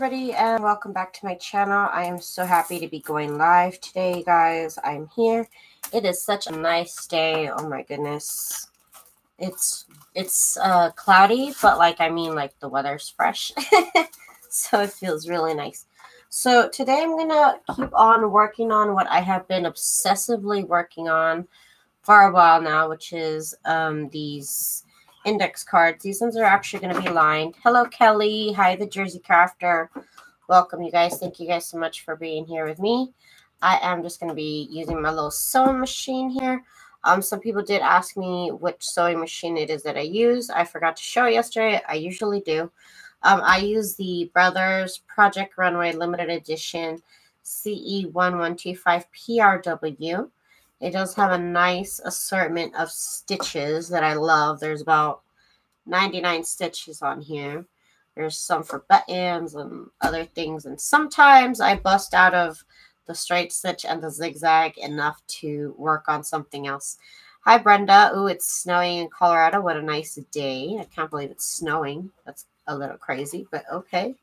everybody and welcome back to my channel. I am so happy to be going live today, guys. I'm here. It is such a nice day. Oh my goodness. It's it's uh cloudy, but like I mean like the weather's fresh. so it feels really nice. So today I'm going to keep on working on what I have been obsessively working on for a while now, which is um these index cards. These ones are actually going to be lined. Hello, Kelly. Hi, the Jersey Crafter. Welcome, you guys. Thank you guys so much for being here with me. I am just going to be using my little sewing machine here. Um, some people did ask me which sewing machine it is that I use. I forgot to show yesterday. I usually do. Um, I use the Brothers Project Runway Limited Edition CE1125PRW. It does have a nice assortment of stitches that I love. There's about 99 stitches on here. There's some for buttons and other things. And sometimes I bust out of the straight stitch and the zigzag enough to work on something else. Hi, Brenda. Ooh, it's snowing in Colorado. What a nice day. I can't believe it's snowing. That's a little crazy, but okay.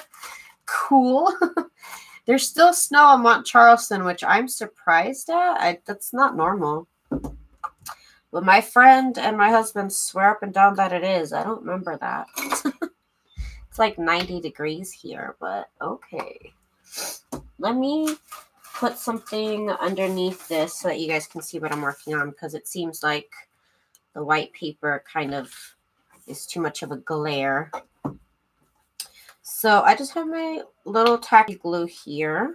cool. There's still snow on Mount Charleston, which I'm surprised at. I, that's not normal. But my friend and my husband swear up and down that it is. I don't remember that. it's like 90 degrees here, but okay. Let me put something underneath this so that you guys can see what I'm working on because it seems like the white paper kind of is too much of a glare. So I just have my little tacky glue here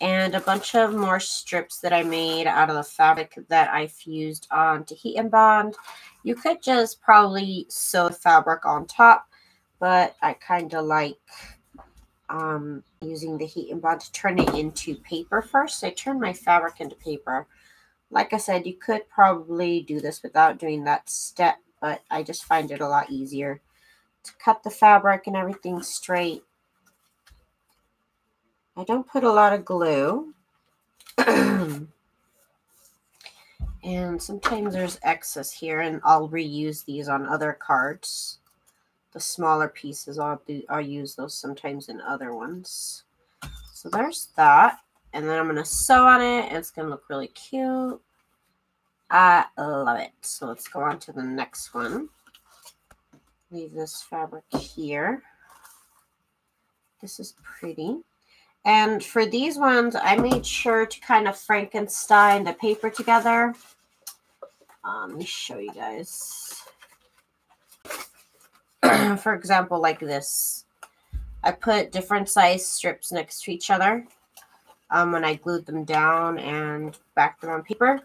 and a bunch of more strips that I made out of the fabric that I fused on to heat and bond. You could just probably sew the fabric on top, but I kind of like um, using the heat and bond to turn it into paper first. So I turn my fabric into paper. Like I said, you could probably do this without doing that step, but I just find it a lot easier to cut the fabric and everything straight. I don't put a lot of glue. and sometimes there's excess here, and I'll reuse these on other cards. The smaller pieces, I'll, do, I'll use those sometimes in other ones. So there's that. And then I'm going to sew on it, and it's going to look really cute. I love it. So let's go on to the next one leave this fabric here. This is pretty. And for these ones, I made sure to kind of Frankenstein the paper together. Um, let me show you guys. for example, like this. I put different size strips next to each other um, when I glued them down and backed them on paper.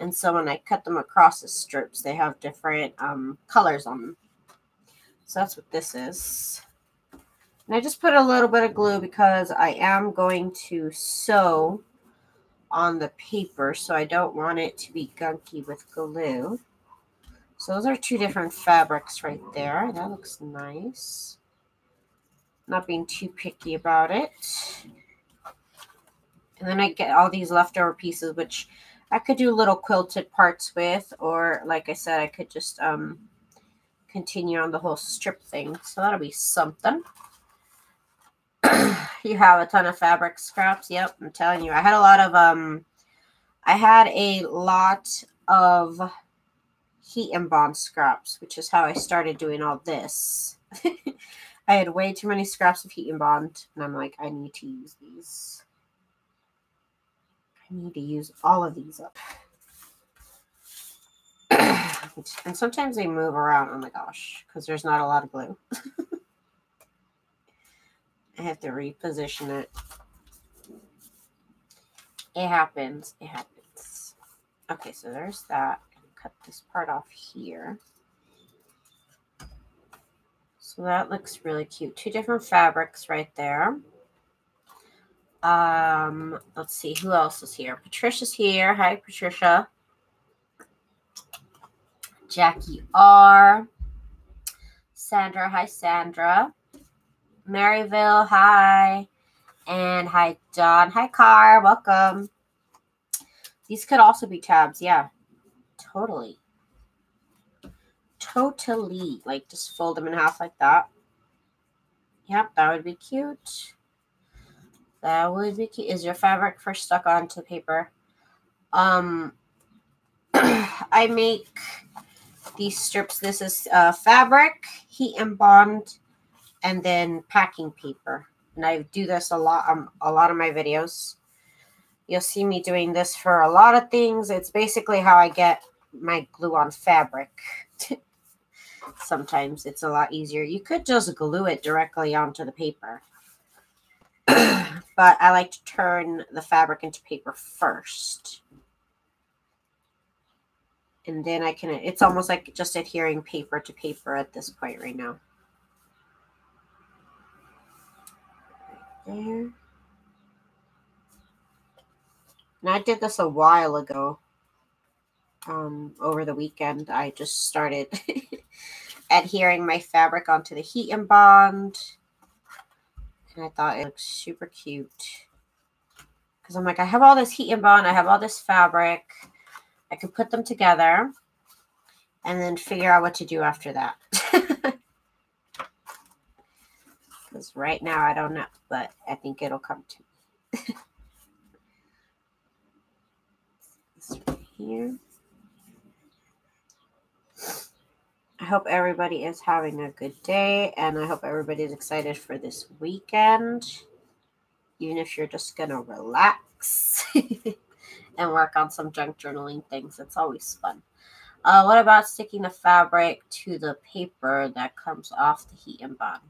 And so when I cut them across the strips, they have different um, colors on them. So that's what this is. And I just put a little bit of glue because I am going to sew on the paper, so I don't want it to be gunky with glue. So those are two different fabrics right there. That looks nice. Not being too picky about it. And then I get all these leftover pieces, which I could do little quilted parts with, or like I said, I could just um, continue on the whole strip thing. So that'll be something. you have a ton of fabric scraps. Yep, I'm telling you. I had a lot of um I had a lot of heat and bond scraps, which is how I started doing all this. I had way too many scraps of heat and bond, and I'm like, I need to use these. I need to use all of these up. And sometimes they move around. Oh my gosh, because there's not a lot of glue. I have to reposition it. It happens. It happens. Okay, so there's that. Cut this part off here. So that looks really cute. Two different fabrics right there. Um, let's see who else is here. Patricia's here. Hi, Patricia. Jackie R. Sandra, hi Sandra. Maryville, hi. And hi Don. Hi Car, welcome. These could also be tabs, yeah. Totally. Totally. Like just fold them in half like that. Yep, that would be cute. That would be cute. Is your fabric first stuck onto paper? Um, I make these strips. This is uh, fabric, heat bond, and then packing paper. And I do this a lot on um, a lot of my videos. You'll see me doing this for a lot of things. It's basically how I get my glue on fabric. Sometimes it's a lot easier. You could just glue it directly onto the paper. but I like to turn the fabric into paper first. And then I can, it's almost like just adhering paper to paper at this point right now. Right there. And I did this a while ago. Um, over the weekend, I just started adhering my fabric onto the heat and bond. And I thought it looked super cute. Because I'm like, I have all this heat and bond. I have all this fabric. I could put them together and then figure out what to do after that. Because right now I don't know, but I think it'll come to me. this right here. I hope everybody is having a good day and I hope everybody is excited for this weekend. Even if you're just going to relax and work on some junk journaling things, it's always fun. Uh, what about sticking the fabric to the paper that comes off the heat and bond?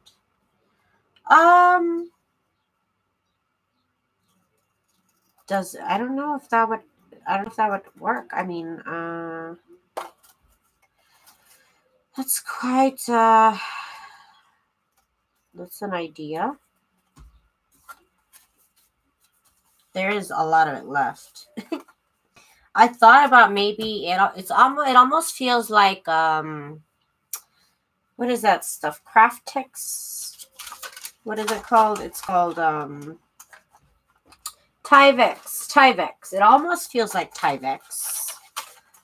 Um, does I don't know if that would I don't know if that would work. I mean, uh, that's quite, uh, that's an idea. There is a lot of it left. I thought about maybe it. It's almost. It almost feels like um. What is that stuff? Craftex. What is it called? It's called um. Tyvek. Tyvek. It almost feels like Tyvek.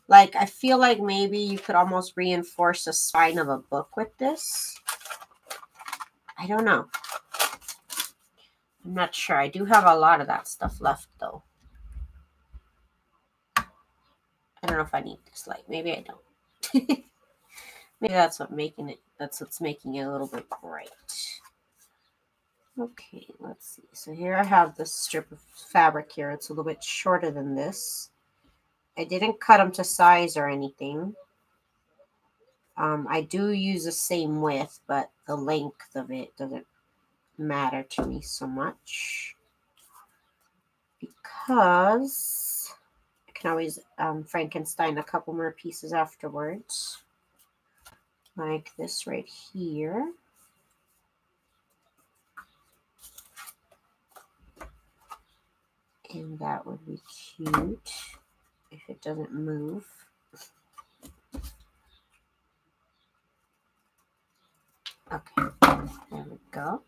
Like, I feel like maybe you could almost reinforce the spine of a book with this. I don't know. I'm not sure. I do have a lot of that stuff left, though. I don't know if I need this light. Maybe I don't. Maybe that's what making it. That's what's making it a little bit bright. Okay, let's see. So here I have this strip of fabric here. It's a little bit shorter than this. I didn't cut them to size or anything. Um, I do use the same width, but the length of it doesn't matter to me so much because can always um, Frankenstein a couple more pieces afterwards, like this right here. And that would be cute if it doesn't move. Okay, there we go.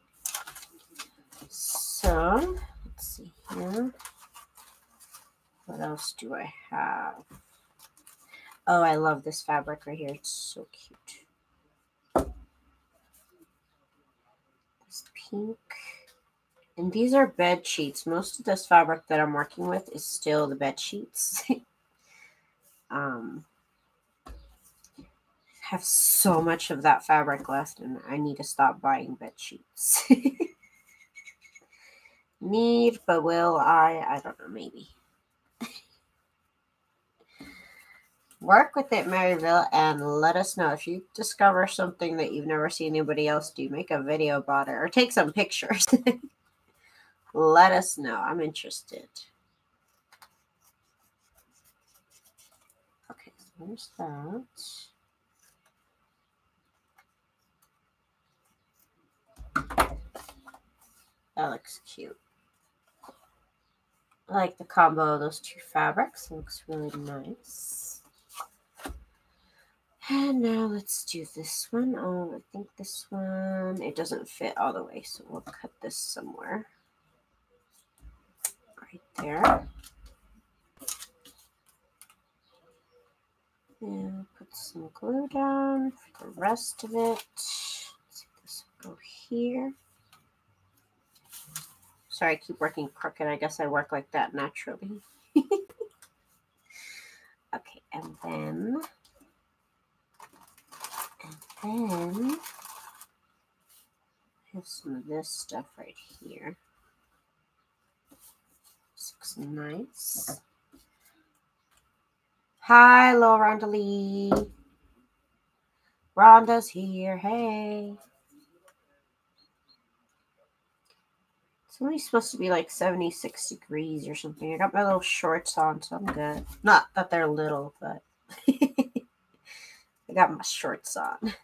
So, let's see here. What else do I have? Oh, I love this fabric right here. It's so cute. This pink. And these are bed sheets. Most of this fabric that I'm working with is still the bed sheets. um, have so much of that fabric left and I need to stop buying bed sheets. need, but will I? I don't know, maybe. Work with it, Maryville, and let us know if you discover something that you've never seen anybody else do. Make a video about it or take some pictures. let us know. I'm interested. Okay, there's that. That looks cute. I like the combo of those two fabrics. It looks really nice. And now let's do this one. Oh, I think this one, it doesn't fit all the way, so we'll cut this somewhere right there. And put some glue down for the rest of it. Let's see this will go here. Sorry, I keep working crooked. I guess I work like that naturally. okay, and then, then, I have some of this stuff right here. Looks nice. Hi, Laura Rondalee. Rhonda's here. Hey. It's only supposed to be like 76 degrees or something. I got my little shorts on, so I'm good. Not that they're little, but I got my shorts on.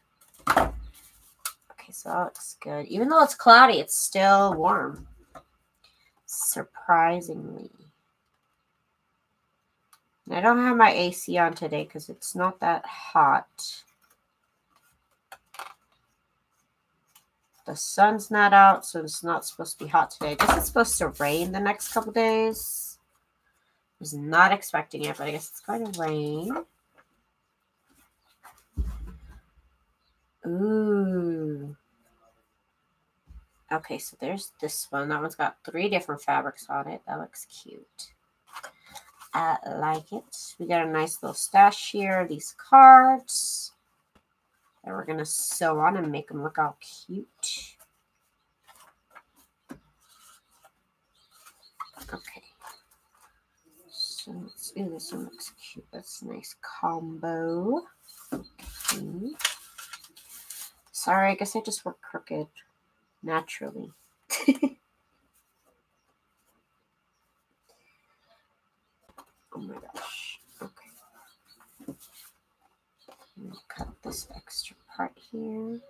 So that looks good. Even though it's cloudy, it's still warm. Surprisingly. I don't have my AC on today because it's not that hot. The sun's not out, so it's not supposed to be hot today. I guess it's supposed to rain the next couple days. I was not expecting it, but I guess it's going to rain. Ooh. Okay, so there's this one. That one's got three different fabrics on it. That looks cute. I like it. We got a nice little stash here. These cards that we're going to sew on and make them look all cute. Okay. So let's. This one looks cute. That's a nice combo. Okay. Sorry, I guess I just work crooked naturally. oh my gosh. Okay. cut this extra part here.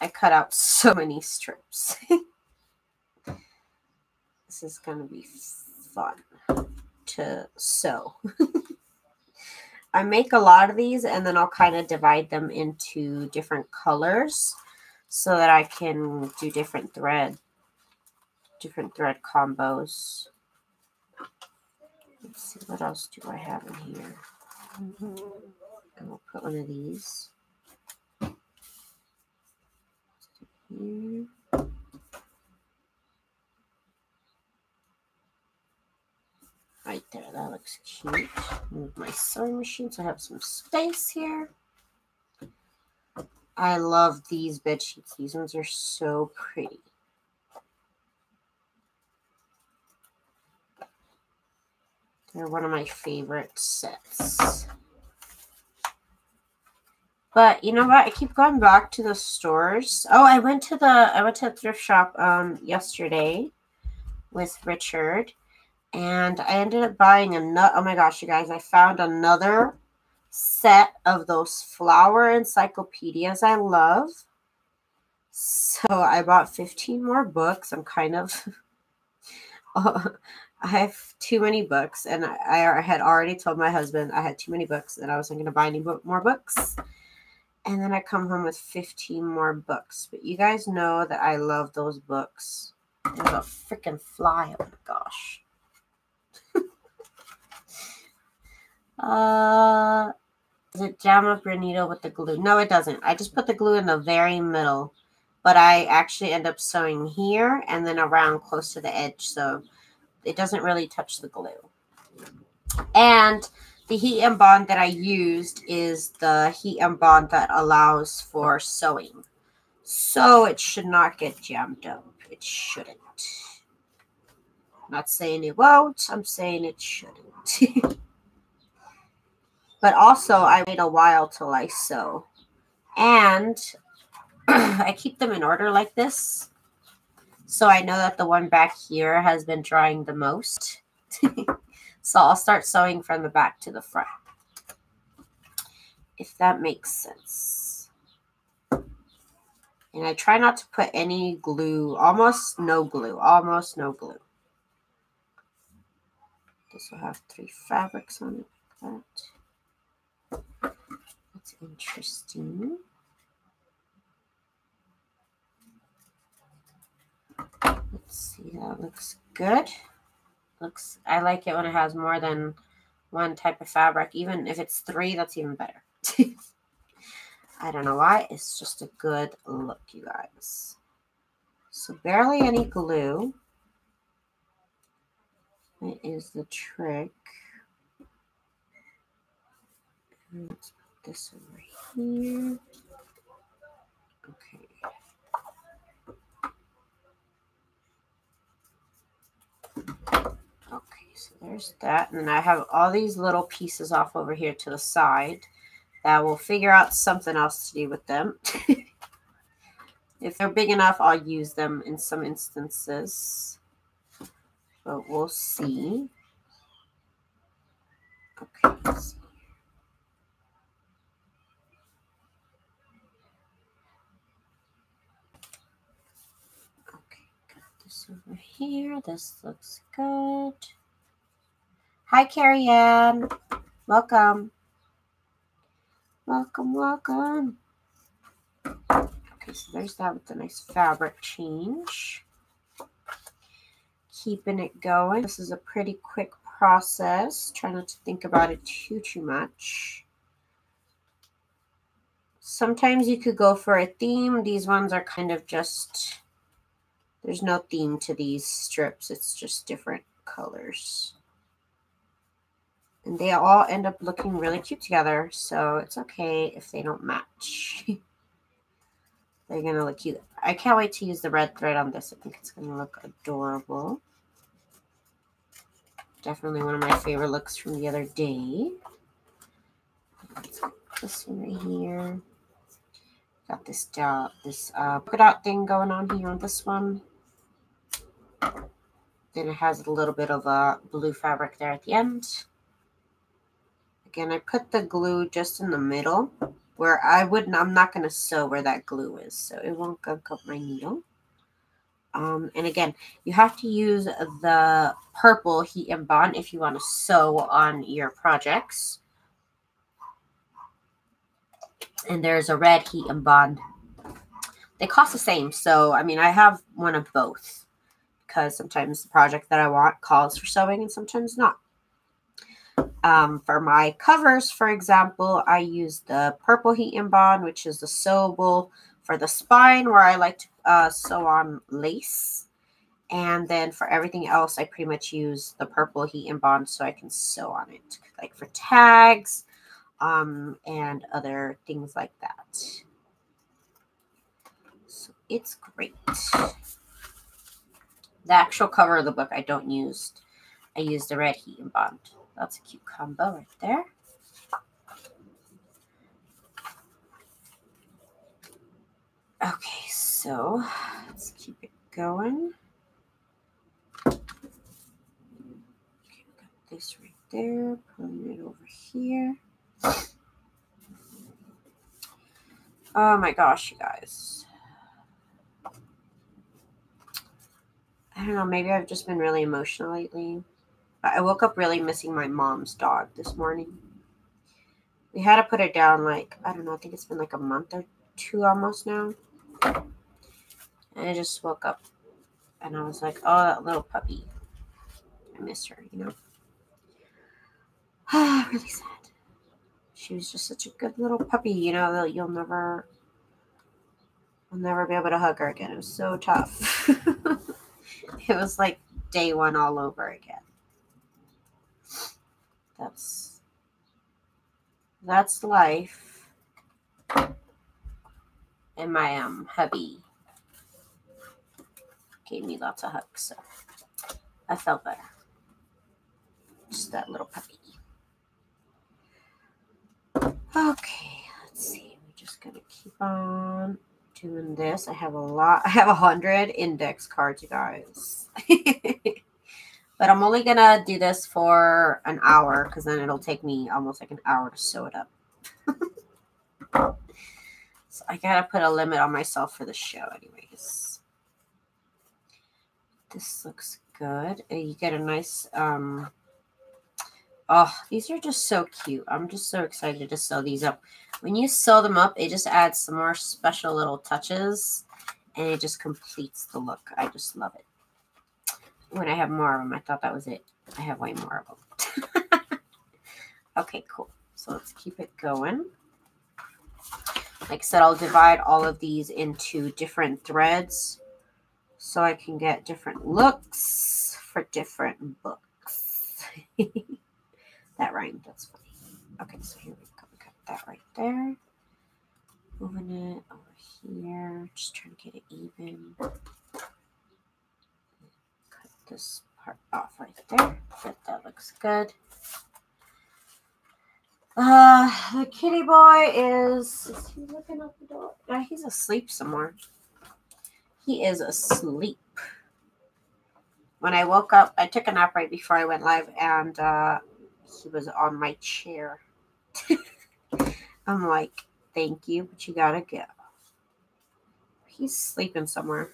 I cut out so many strips. this is going to be fun to sew. I make a lot of these and then I'll kind of divide them into different colors so that I can do different thread, different thread combos. Let's see, what else do I have in here? Mm-hmm. And we'll put one of these. Here. Right there, that looks cute. Move my sewing machine so I have some space here. I love these bed sheets. These ones are so pretty. They're one of my favorite sets. But you know what? I keep going back to the stores. Oh, I went to the I went to the thrift shop um yesterday with Richard and I ended up buying another. Oh my gosh, you guys! I found another set of those flower encyclopedias I love. So I bought 15 more books. I'm kind of. I have too many books, and I, I had already told my husband I had too many books, and I wasn't going to buy any more books. And then I come home with 15 more books. But you guys know that I love those books. There's a freaking fly. Oh my gosh. Uh, does it jam up your needle with the glue? No, it doesn't. I just put the glue in the very middle, but I actually end up sewing here and then around close to the edge, so it doesn't really touch the glue. And the heat and bond that I used is the heat and bond that allows for sewing. So it should not get jammed up. It shouldn't. I'm not saying it won't. I'm saying it shouldn't. But also, I wait a while till I sew. And I keep them in order like this. So I know that the one back here has been drying the most. so I'll start sewing from the back to the front. If that makes sense. And I try not to put any glue, almost no glue, almost no glue. This will have three fabrics on it. Like that. Interesting. Let's see, that looks good. Looks, I like it when it has more than one type of fabric. Even if it's three, that's even better. I don't know why. It's just a good look, you guys. So barely any glue. That is the trick. let's this over here. Okay. Okay, so there's that. And then I have all these little pieces off over here to the side that will figure out something else to do with them. if they're big enough, I'll use them in some instances. But we'll see. Okay, over here. This looks good. Hi, Carrie Ann. Welcome. Welcome, welcome. Okay, so there's that with the nice fabric change. Keeping it going. This is a pretty quick process. Try not to think about it too, too much. Sometimes you could go for a theme. These ones are kind of just there's no theme to these strips. It's just different colors. And they all end up looking really cute together. So it's okay if they don't match. They're going to look cute. I can't wait to use the red thread on this. I think it's going to look adorable. Definitely one of my favorite looks from the other day. This one right here. Got this dot, this uh, polka dot thing going on here on this one. Then it has a little bit of a blue fabric there at the end. Again, I put the glue just in the middle where I wouldn't, I'm not going to sew where that glue is, so it won't gunk up my needle. Um, and again, you have to use the purple heat and bond if you want to sew on your projects and there's a red heat and bond. They cost the same. So, I mean, I have one of both because sometimes the project that I want calls for sewing and sometimes not. Um, for my covers, for example, I use the purple heat and bond, which is the sewable for the spine where I like to uh, sew on lace. And then for everything else, I pretty much use the purple heat and bond so I can sew on it. Like for tags, um, and other things like that. So it's great. The actual cover of the book I don't use. I use the red heat and bond. That's a cute combo right there. Okay, so let's keep it going. Okay, got this right there, pulling it over here. Oh my gosh, you guys. I don't know, maybe I've just been really emotional lately. But I woke up really missing my mom's dog this morning. We had to put it down like, I don't know, I think it's been like a month or two almost now. And I just woke up and I was like, oh, that little puppy. I miss her, you know? Ah, really sad she was just such a good little puppy, you know, that you'll never I'll never be able to hug her again. It was so tough. it was like day one all over again. That's that's life. And my um hubby gave me lots of hugs, so I felt better. Just that little puppy. Okay, let's see. We're just gonna keep on doing this. I have a lot. I have a hundred index cards, you guys. but I'm only gonna do this for an hour because then it'll take me almost like an hour to sew it up. so I gotta put a limit on myself for the show, anyways. This looks good. You get a nice um Oh, these are just so cute. I'm just so excited to sew these up. When you sew them up, it just adds some more special little touches and it just completes the look. I just love it. When I have more of them, I thought that was it. I have way more of them. okay, cool. So let's keep it going. Like I said, I'll divide all of these into different threads so I can get different looks for different books. that rhymed. That's funny. Okay, so here we go. We got that right there. Moving it over here. Just trying to get it even. Cut this part off right there. But that looks good. Uh, the kitty boy is, is he looking out the door? Yeah, he's asleep somewhere. He is asleep. When I woke up, I took a nap right before I went live, and uh, he was on my chair. I'm like, thank you, but you gotta go. He's sleeping somewhere.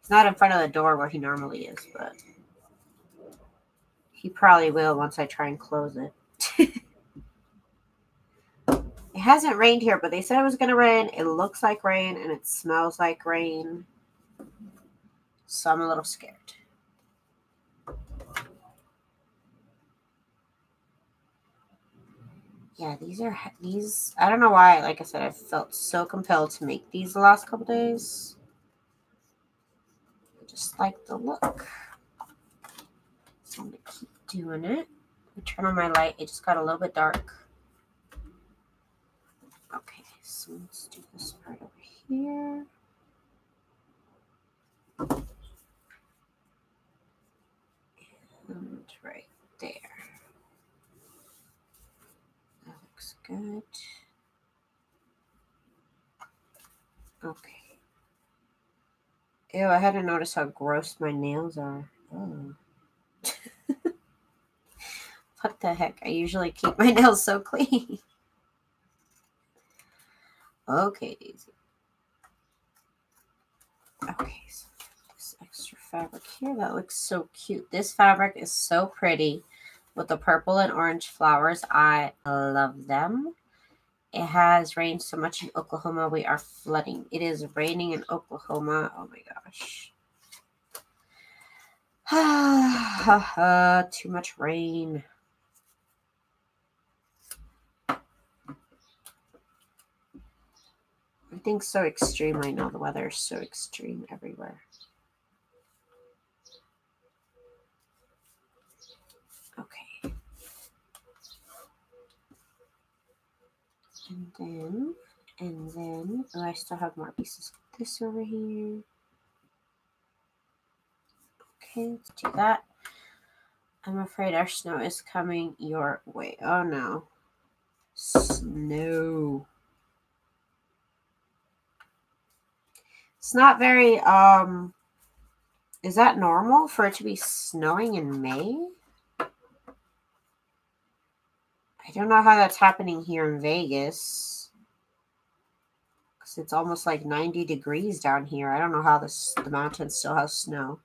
He's not in front of the door where he normally is, but he probably will once I try and close it. it hasn't rained here, but they said it was going to rain. It looks like rain and it smells like rain. So I'm a little scared. Yeah, these are these. I don't know why. Like I said, I felt so compelled to make these the last couple days. I just like the look. So I'm gonna keep doing it I turn on my light. It just got a little bit dark. Okay, so let's do this part over here. And right there. That looks good. Okay. Ew, I had to notice how gross my nails are. Oh. What the heck? I usually keep my nails so clean. okay. Okay, so this extra fabric here, that looks so cute. This fabric is so pretty with the purple and orange flowers. I love them. It has rained so much in Oklahoma, we are flooding. It is raining in Oklahoma. Oh my gosh. Too much rain. Everything's so extreme right now. The weather is so extreme everywhere. Okay. And then, and then, oh, I still have more pieces of this over here. Okay, let's do that. I'm afraid our snow is coming your way. Oh no. Snow. It's not very, um, is that normal for it to be snowing in May? I don't know how that's happening here in Vegas. Because it's almost like 90 degrees down here. I don't know how this, the mountain still has snow.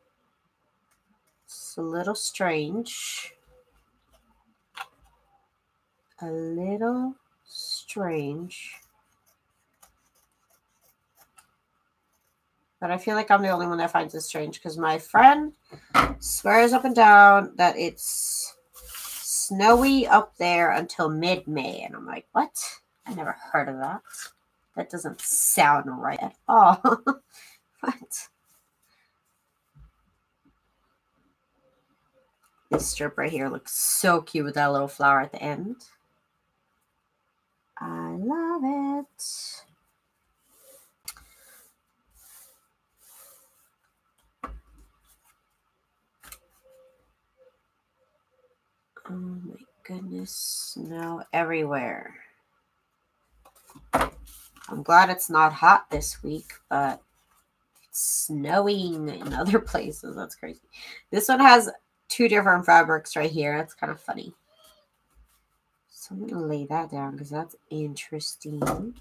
It's a little strange. A little strange. But I feel like I'm the only one that finds it strange because my friend swears up and down that it's snowy up there until mid May. And I'm like, what? I never heard of that. That doesn't sound right at all. what? This strip right here looks so cute with that little flower at the end. I love it. My goodness, snow everywhere. I'm glad it's not hot this week, but it's snowing in other places. That's crazy. This one has two different fabrics right here. That's kind of funny. So I'm going to lay that down because that's interesting.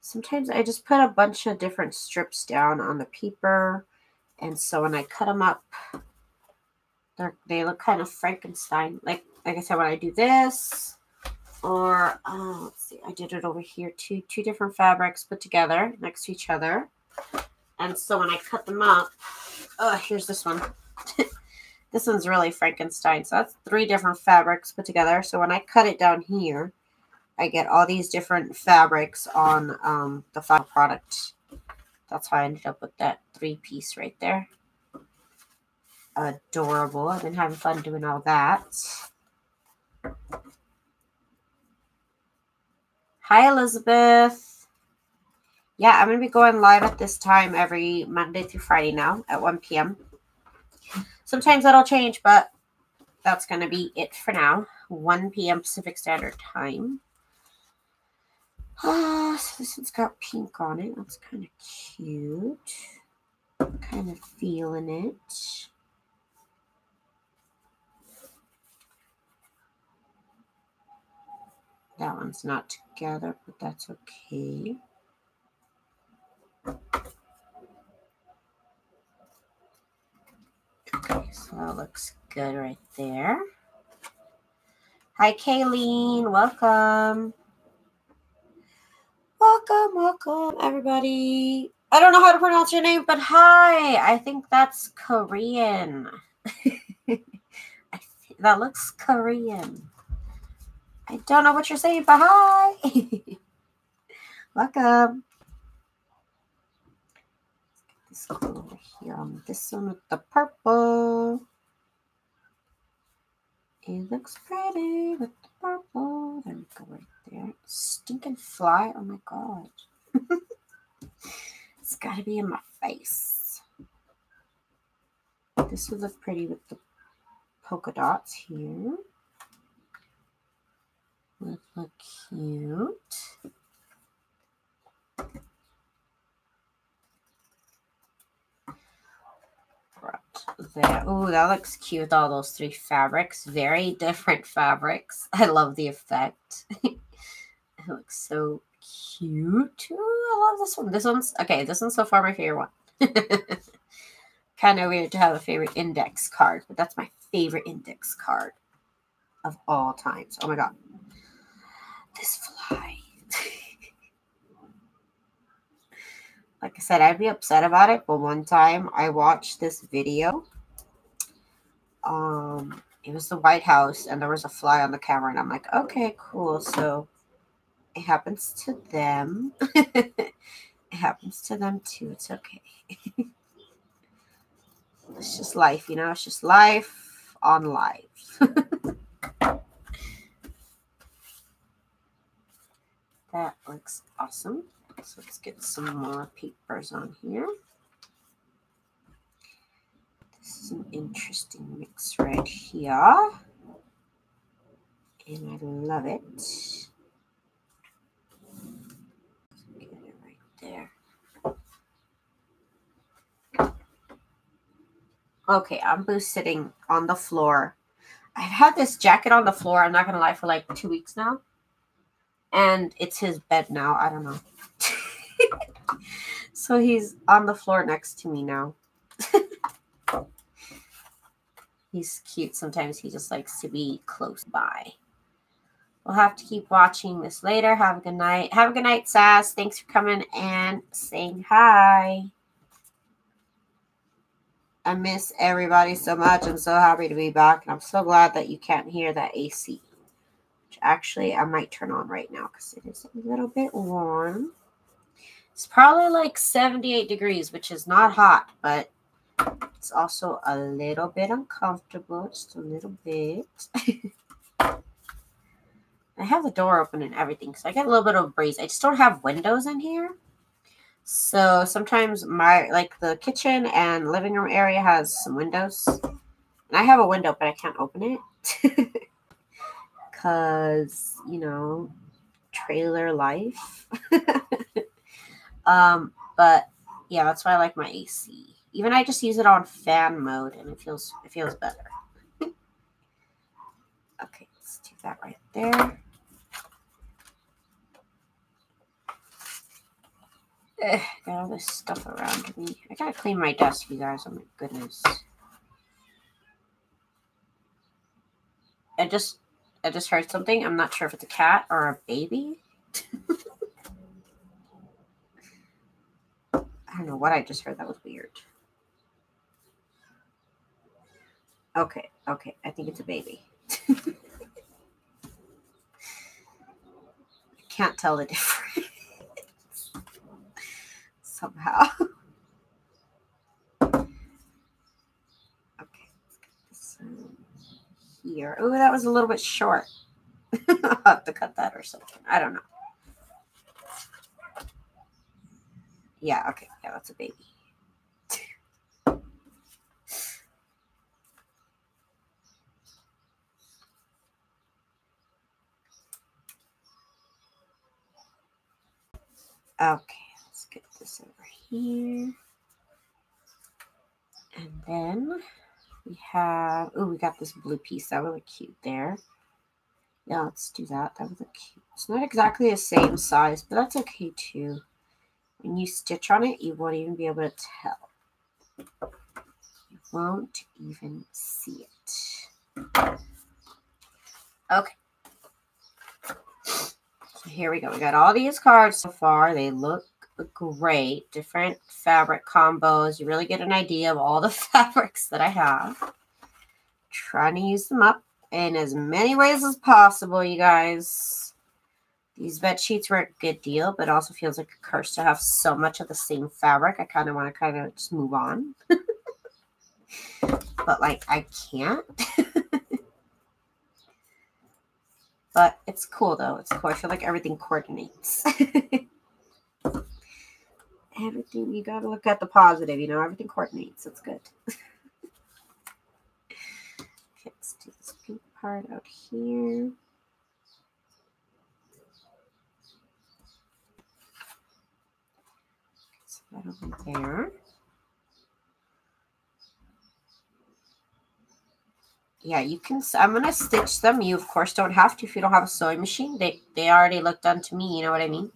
Sometimes I just put a bunch of different strips down on the paper. And so when I cut them up, they look kind of Frankenstein. Like like I said, when I do this, or uh, let's see, I did it over here. Two two different fabrics put together next to each other. And so when I cut them up, oh, here's this one. this one's really Frankenstein. So that's three different fabrics put together. So when I cut it down here, I get all these different fabrics on um, the final product. That's how I ended up with that three piece right there. Adorable. I've been having fun doing all that. Hi, Elizabeth. Yeah, I'm going to be going live at this time every Monday through Friday now at 1 p.m. Sometimes that'll change, but that's going to be it for now. 1 p.m. Pacific Standard Time. Ah, so this one's got pink on it. That's kind of cute. Kind of feeling it. That one's not together, but that's okay. Okay, so that looks good right there. Hi, Kayleen. Welcome. Welcome, welcome, everybody. I don't know how to pronounce your name, but hi. I think that's Korean. that looks Korean. I don't know what you're saying, but hi. welcome. This one over here this one with the purple. It looks pretty with the purple. There we go, right there. Stinking fly. Oh my god. it's got to be in my face. This would look pretty with the polka dots here. Would look cute. Right there. Oh, that looks cute. with All those three fabrics. Very different fabrics. I love the effect. it looks so cute. Ooh, I love this one. This one's okay. This one's so far my favorite one. kind of weird to have a favorite index card, but that's my favorite index card of all times. Oh my god. This fly. like I said, I'd be upset about it, but one time I watched this video. Um, it was the White House, and there was a fly on the camera, and I'm like, okay, cool. So it happens to them. it happens to them too. It's okay. it's just life, you know. It's just life on life. That looks awesome. So let's get some more papers on here. This is an interesting mix right here. And I love it. Get it right there. Okay, I'm boo sitting on the floor. I've had this jacket on the floor, I'm not going to lie, for like two weeks now. And it's his bed now. I don't know. so he's on the floor next to me now. he's cute. Sometimes he just likes to be close by. We'll have to keep watching this later. Have a good night. Have a good night, Sass. Thanks for coming and saying hi. I miss everybody so much. I'm so happy to be back. And I'm so glad that you can't hear that AC. Actually I might turn on right now because it is a little bit warm. It's probably like 78 degrees, which is not hot, but it's also a little bit uncomfortable, just a little bit. I have the door open and everything, so I get a little bit of breeze. I just don't have windows in here. So sometimes my, like the kitchen and living room area has some windows. And I have a window, but I can't open it. Because, you know, trailer life. Um, but yeah, that's why I like my AC. Even I just use it on fan mode and it feels it feels better. okay, let's do that right there. Ugh, got all this stuff around me. I gotta clean my desk, you guys. Oh my goodness. I just I just heard something. I'm not sure if it's a cat or a baby. I don't know what I just heard. That was weird. Okay, okay. I think it's a baby. I can't tell the difference somehow. okay, let's get this here. Oh, that was a little bit short. I'll have to cut that or something. I don't know. Yeah, okay. Yeah, that's a baby. Okay, let's get this over here. And then we have, oh, we got this blue piece. That would look cute there. Yeah, let's do that. That would look cute. It's not exactly the same size, but that's okay too. When you stitch on it, you won't even be able to tell. You won't even see it. Okay. So here we go. We got all these cards so far. They look great. Different fabric combos. You really get an idea of all the fabrics that I have. Trying to use them up in as many ways as possible, you guys. These bed sheets were a good deal, but also feels like a curse to have so much of the same fabric. I kind of want to kind of just move on. but like I can't. but it's cool though. It's cool. I feel like everything coordinates. Everything you gotta look at the positive, you know, everything coordinates. It's good. let's do this pink part out here. that over there. Yeah, you can, I'm to stitch them. You, of course, don't have to if you don't have a sewing machine. They, they already look done to me, you know what I mean?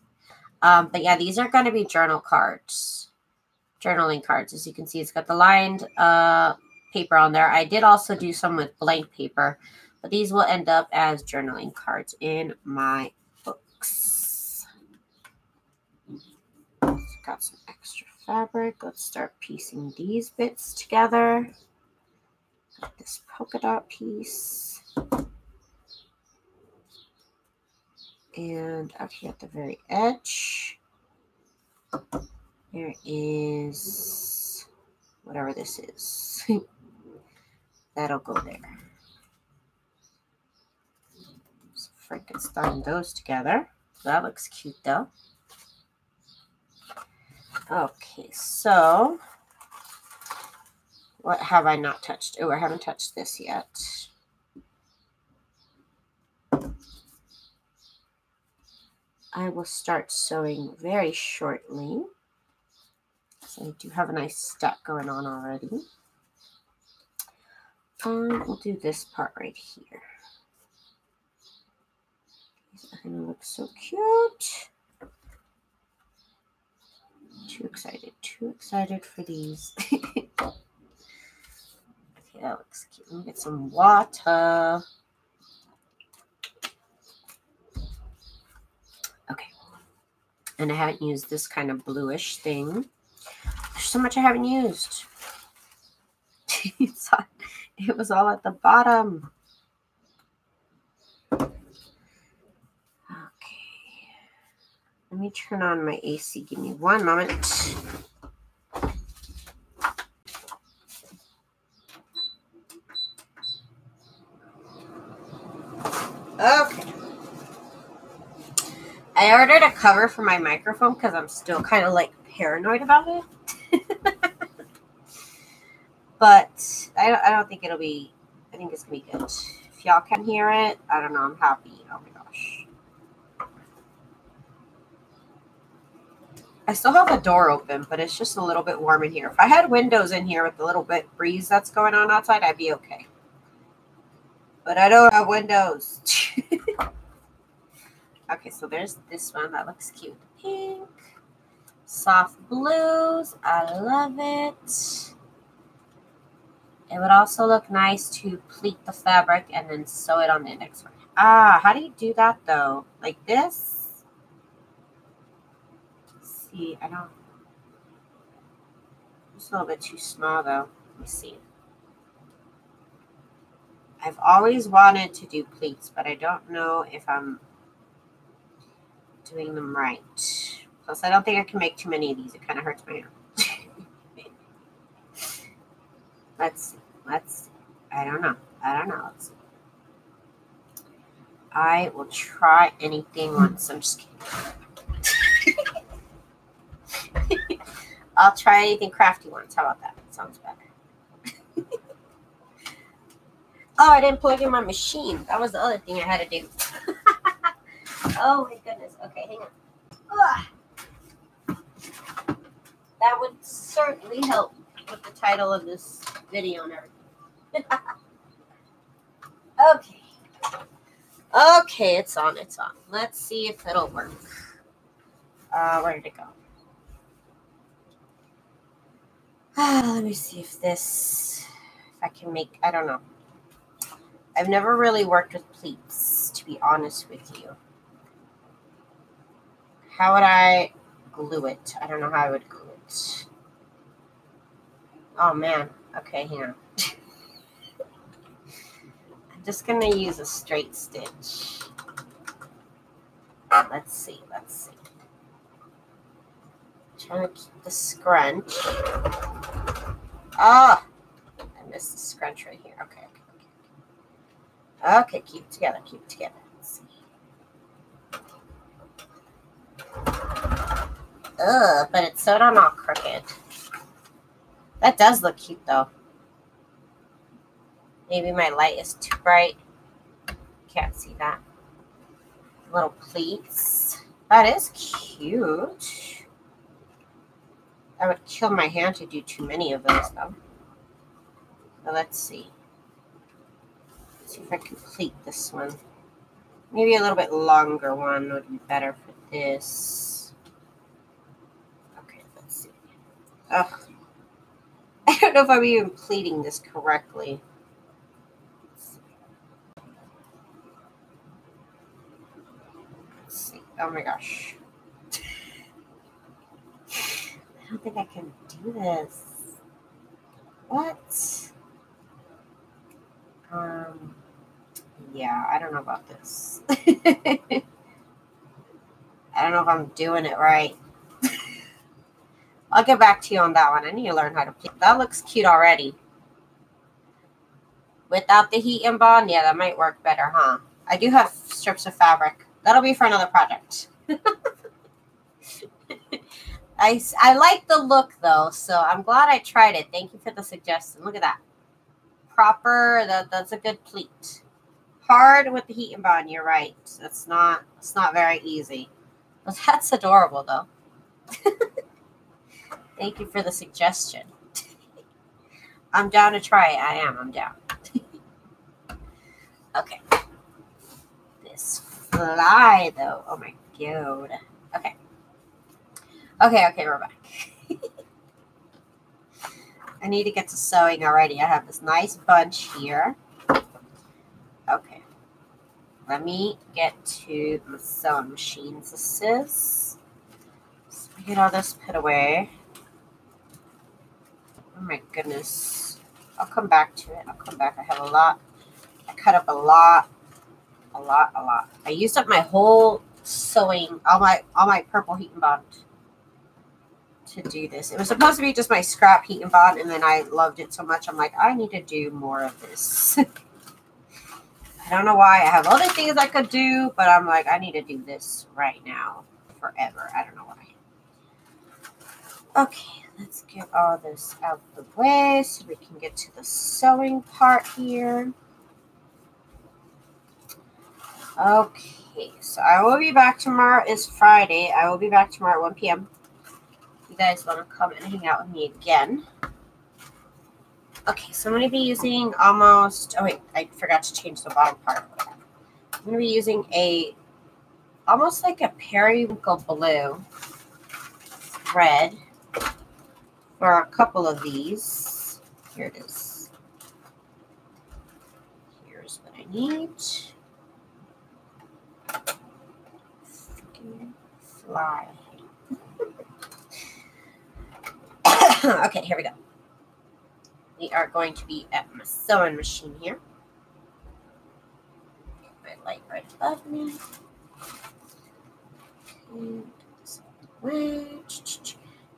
Um, but yeah, these are going to be journal cards, journaling cards. As you can see, it's got the lined uh, paper on there. I did also do some with blank paper, but these will end up as journaling cards in my books. Got some extra fabric. Let's start piecing these bits together. Got this polka dot piece. And out here at the very edge, there is whatever this is. That'll go there. So Frankenstein those together. That looks cute though. Okay, so what have I not touched? Oh, I haven't touched this yet. I will start sewing very shortly. So I do have a nice stack going on already. And we'll do this part right here. These are going to look so cute. Too excited. Too excited for these. okay, that looks cute. Let me get some water. And I haven't used this kind of bluish thing. There's so much I haven't used. it was all at the bottom. Okay. Let me turn on my AC. Give me one moment. Okay. I ordered a cover for my microphone because I'm still kind of like paranoid about it. but I don't, I don't think it'll be, I think it's going to be good. If y'all can hear it, I don't know. I'm happy. Oh my gosh. I still have the door open, but it's just a little bit warm in here. If I had windows in here with a little bit breeze that's going on outside, I'd be okay. But I don't have windows. okay, so there's this one that looks cute. Pink, soft blues. I love it. It would also look nice to pleat the fabric and then sew it on the next one. Ah, how do you do that though? Like this? see. I don't. It's a little bit too small though. Let me see. I've always wanted to do pleats, but I don't know if I'm doing them right. Plus, I don't think I can make too many of these. It kind of hurts my hand. let's see. Let's. I don't know. I don't know. Let's see. I will try anything once. I'm just kidding. I'll try anything crafty once. How about that? Sounds better. oh, I didn't plug in my machine. That was the other thing I had to do. Oh my goodness. Okay, hang on. Ugh. That would certainly help with the title of this video and everything. okay. Okay, it's on, it's on. Let's see if it'll work. Uh, where did it go? Let me see if this, if I can make, I don't know. I've never really worked with pleats, to be honest with you. How would I glue it? I don't know how I would glue it. Oh man. Okay, hang on I'm just to use a straight stitch. Let's see, let's see. trying to keep the scrunch. Ah, oh, I missed the scrunch right here. Okay, okay, okay. Okay, keep it together, keep it together. Let's see. Ugh, but it's sewed on all crooked. That does look cute though. Maybe my light is too bright. Can't see that. Little pleats. That is cute. I would kill my hand to do too many of those, though. So let's see. Let's see if I can pleat this one. Maybe a little bit longer one would be better for this. Okay, let's see. Ugh. I don't know if I'm even pleating this correctly. See. Oh my gosh. I don't think I can do this. What? Um, yeah, I don't know about this. I don't know if I'm doing it right. I'll get back to you on that one. I need to learn how to play. That looks cute already. Without the heat and bond, yeah, that might work better, huh? I do have strips of fabric. That'll be for another project. I, I like the look though, so I'm glad I tried it. Thank you for the suggestion. Look at that. Proper, that, that's a good pleat. Hard with the heat and bond, you're right. It's not it's not very easy. That's adorable though. Thank you for the suggestion. I'm down to try it. I am. I'm down. okay. This fly though. Oh my god. Okay. Okay, okay, we're back. I need to get to sewing already. I have this nice bunch here. Okay. Let me get to the sewing machine. This is. Get all this put away. Oh my goodness. I'll come back to it. I'll come back. I have a lot. I cut up a lot a lot, a lot. I used up my whole sewing, all my all my purple heat and bond to do this. It was supposed to be just my scrap heat and bond, and then I loved it so much. I'm like, I need to do more of this. I don't know why. I have other things I could do, but I'm like, I need to do this right now, forever. I don't know why. Okay, let's get all this out of the way so we can get to the sewing part here. Okay, so I will be back tomorrow. Is Friday. I will be back tomorrow at 1 p.m. You guys want to come and hang out with me again? Okay, so I'm going to be using almost. Oh wait, I forgot to change the bottom part. I'm going to be using a almost like a periwinkle blue thread for a couple of these. Here it is. Here's what I need. fly. okay, here we go. We are going to be at my sewing machine here. My light right above me.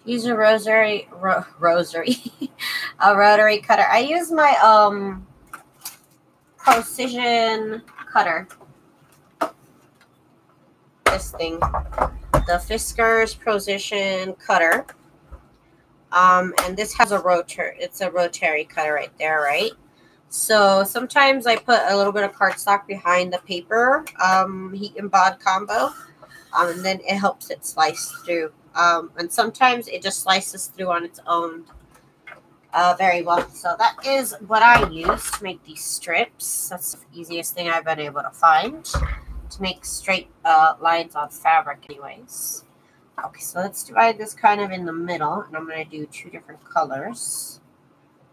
Use a rosary, ro rosary, a rotary cutter. I use my um precision cutter. This thing, the Fiskars Precision Cutter. Um, and this has a rotor. It's a rotary cutter right there, right? So sometimes I put a little bit of cardstock behind the paper um, heat and bond combo, um, and then it helps it slice through. Um, and sometimes it just slices through on its own uh, very well. So that is what I use to make these strips. That's the easiest thing I've been able to find to make straight uh, lines on fabric anyways. Okay, so let's divide this kind of in the middle, and I'm going to do two different colors.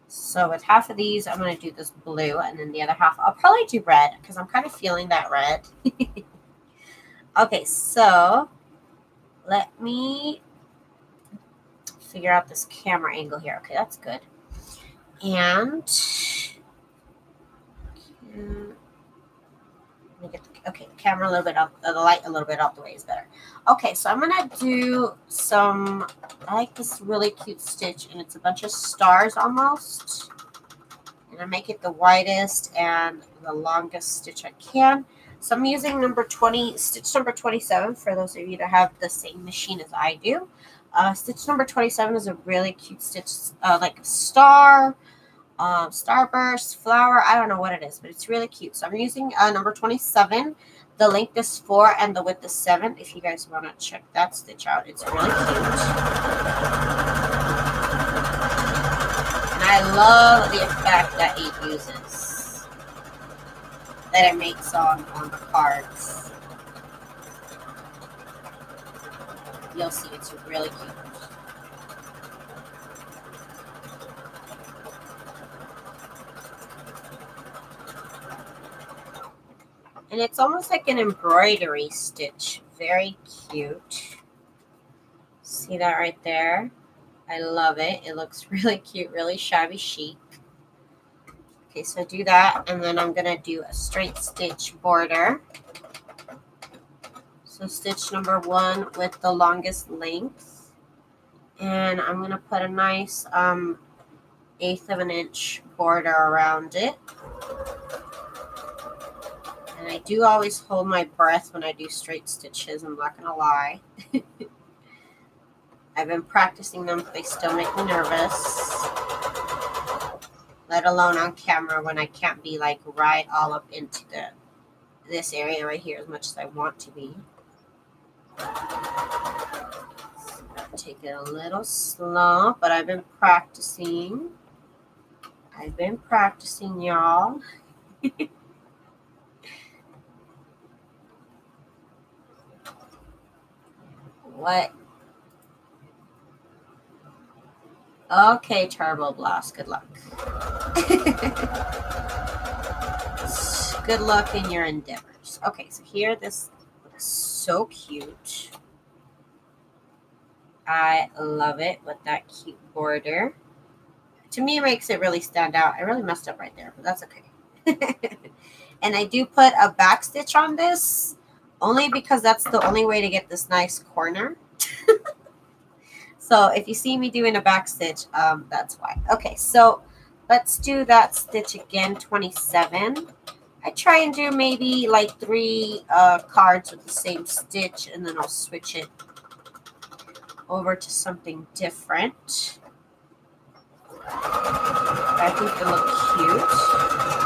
So with half of these, I'm going to do this blue, and then the other half, I'll probably do red, because I'm kind of feeling that red. okay, so let me figure out this camera angle here. Okay, that's good. And let me get the, okay, the camera a little bit up, uh, the light a little bit out the way is better. Okay, so I'm gonna do some, I like this really cute stitch and it's a bunch of stars almost. And I make it the widest and the longest stitch I can. So I'm using number 20, stitch number 27 for those of you that have the same machine as I do. Uh, stitch number 27 is a really cute stitch, uh, like a star, um, starburst, flower. I don't know what it is, but it's really cute. So I'm using uh, number 27. The length is 4 and the width is 7. If you guys want to check that stitch out, it's really cute. And I love the effect that it uses. That it makes on, on the cards. You'll see, it's really cute. And it's almost like an embroidery stitch. Very cute. See that right there? I love it. It looks really cute, really shabby chic. Okay, so do that, and then I'm going to do a straight stitch border. So stitch number one with the longest length. And I'm going to put a nice um, eighth of an inch border around it. And I do always hold my breath when I do straight stitches, I'm not going to lie. I've been practicing them, but they still make me nervous. Let alone on camera when I can't be like right all up into the this area right here as much as I want to be. Take it a little slow, but I've been practicing. I've been practicing, y'all. What? Okay, Turbo Blast. Good luck. Good luck in your endeavors. Okay, so here this looks so cute. I love it with that cute border. To me, it makes it really stand out. I really messed up right there, but that's okay. and I do put a back stitch on this only because that's the only way to get this nice corner. so if you see me doing a back stitch, um, that's why. Okay, so let's do that stitch again, 27. I try and do maybe like three uh, cards with the same stitch and then I'll switch it over to something different. I think they look cute.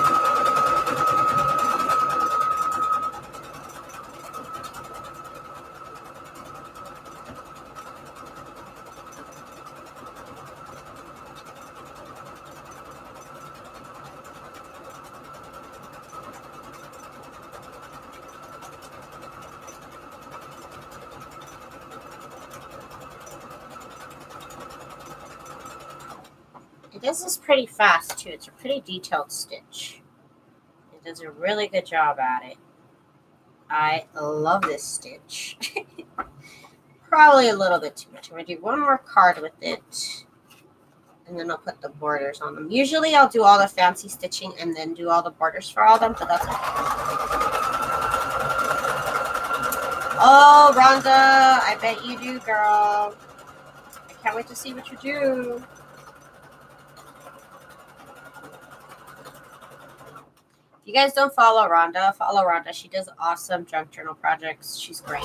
This is pretty fast too. It's a pretty detailed stitch. It does a really good job at it. I love this stitch. Probably a little bit too much. I'm going to do one more card with it. And then I'll put the borders on them. Usually I'll do all the fancy stitching and then do all the borders for all of them, but that's okay. Oh, Rhonda, I bet you do, girl. I can't wait to see what you do. You guys don't follow Rhonda, follow Rhonda. She does awesome junk journal projects. She's great.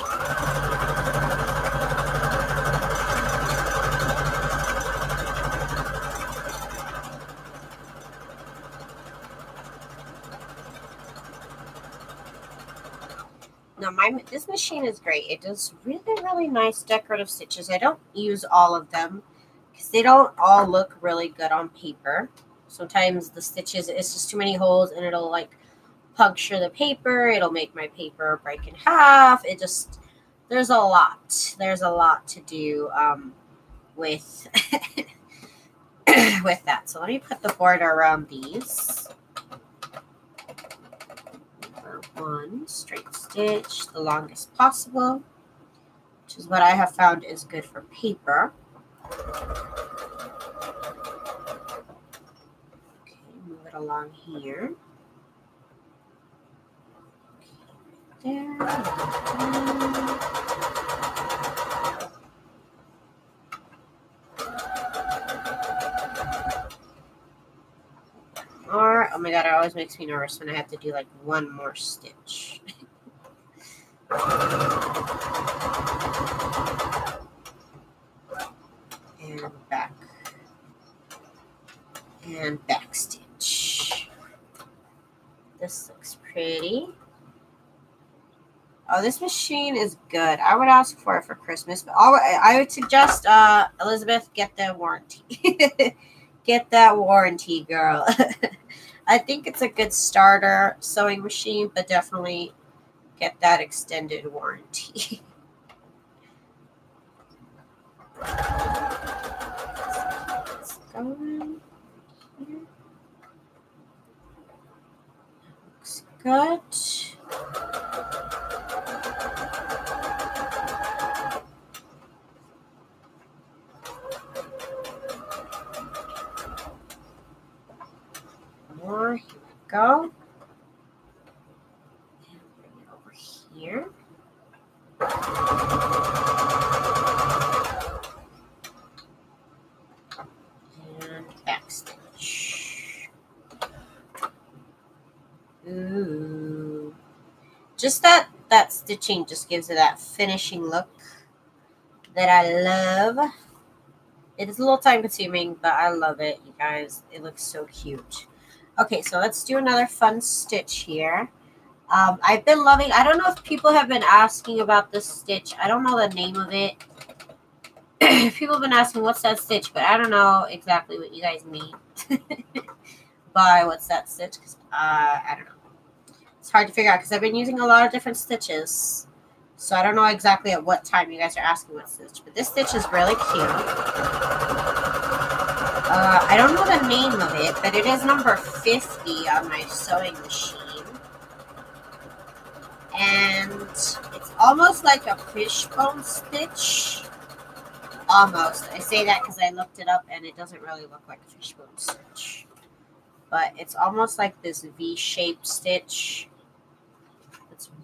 Now my this machine is great. It does really really nice decorative stitches. I don't use all of them because they don't all look really good on paper. Sometimes the stitches it's just too many holes and it'll like puncture the paper. It'll make my paper break in half. It just there's a lot. There's a lot to do um, with with that. So let me put the border around these one straight stitch the longest possible, which is what I have found is good for paper. Okay, move it along here. There. Or, oh my god, it always makes me nervous when I have to do like one more stitch. and back. And back stitch. This looks pretty. Oh, this machine is good. I would ask for it for Christmas, but I would suggest uh, Elizabeth get the warranty. get that warranty, girl. I think it's a good starter sewing machine, but definitely get that extended warranty. Looks good. more. Here we go. And bring it over here. And backstitch. Ooh. Just that that stitching just gives it that finishing look that I love. It is a little time consuming, but I love it, you guys. It looks so cute. Okay, so let's do another fun stitch here. Um, I've been loving, I don't know if people have been asking about this stitch. I don't know the name of it. people have been asking what's that stitch, but I don't know exactly what you guys mean by what's that stitch. Because uh, I don't know. It's hard to figure out because I've been using a lot of different stitches. So I don't know exactly at what time you guys are asking what stitch. But this stitch is really cute. Uh, I don't know the name of it, but it is number 50 on my sewing machine. And it's almost like a fishbone stitch. Almost. I say that because I looked it up and it doesn't really look like a fishbone stitch. But it's almost like this V-shaped stitch.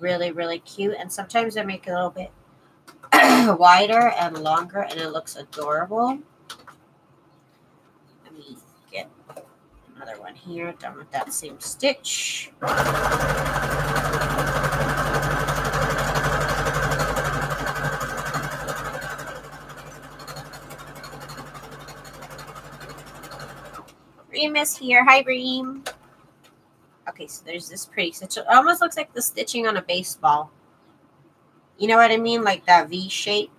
Really, really cute. And sometimes I make it a little bit wider and longer and it looks adorable. Let me get another one here, done with that same stitch. Remus here. Hi, Reem. Okay, so there's this pretty stitch. It almost looks like the stitching on a baseball. You know what I mean? Like that V shape.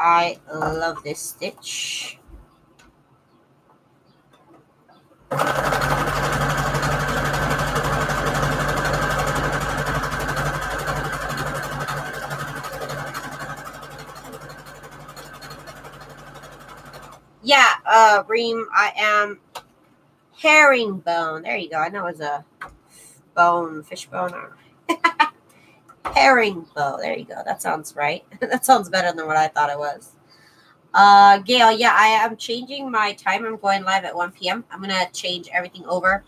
I love this stitch. Yeah, uh, Reem, I am herringbone. There you go. I know it's a bone, fish bone, herringbone. There you go. That sounds right. that sounds better than what I thought it was. Uh, Gail, yeah, I am changing my time. I'm going live at 1 p.m. I'm going to change everything over.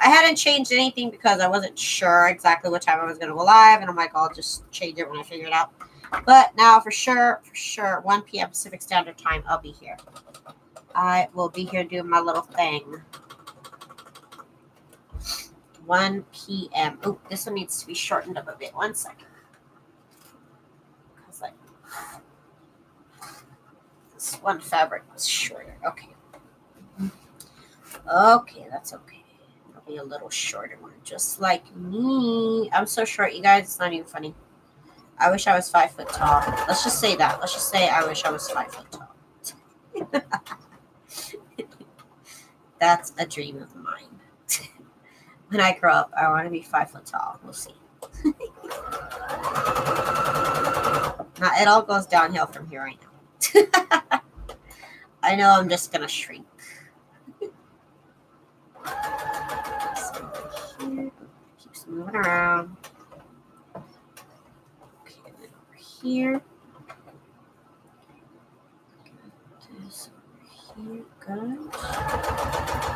I hadn't changed anything because I wasn't sure exactly what time I was going to go live. And I'm like, I'll just change it when I figure it out. But now for sure, for sure, 1 p.m. Pacific Standard Time, I'll be here. I will be here doing my little thing. 1 p.m. Oh, this one needs to be shortened up a bit. One second. Because like this one fabric was shorter. Okay. Okay, that's okay. It'll be a little shorter one, just like me. I'm so short, you guys. It's not even funny. I wish I was five foot tall. Let's just say that. Let's just say I wish I was five foot tall. That's a dream of mine. When I grow up, I want to be five foot tall. We'll see. now, it all goes downhill from here right now. I know I'm just going to shrink. Keeps moving around. Okay, then over here. This over here, good.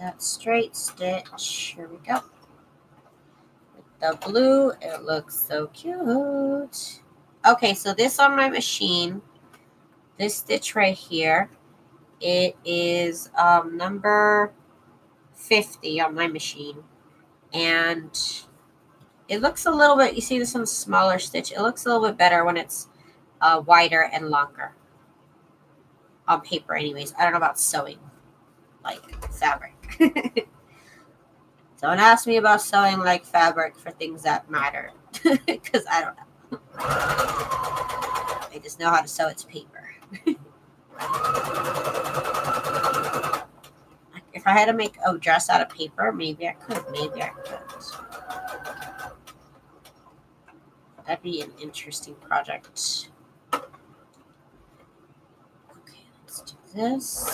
That straight stitch. Here we go. With the blue, it looks so cute. Okay, so this on my machine, this stitch right here, it is um, number 50 on my machine. And it looks a little bit, you see this one's smaller stitch. It looks a little bit better when it's uh, wider and longer. On paper anyways. I don't know about sewing. Like fabric. don't ask me about sewing like fabric for things that matter. Because I don't know. I just know how to sew its paper. if I had to make a dress out of paper, maybe I could. Maybe I could. That'd be an interesting project. Okay, let's do this.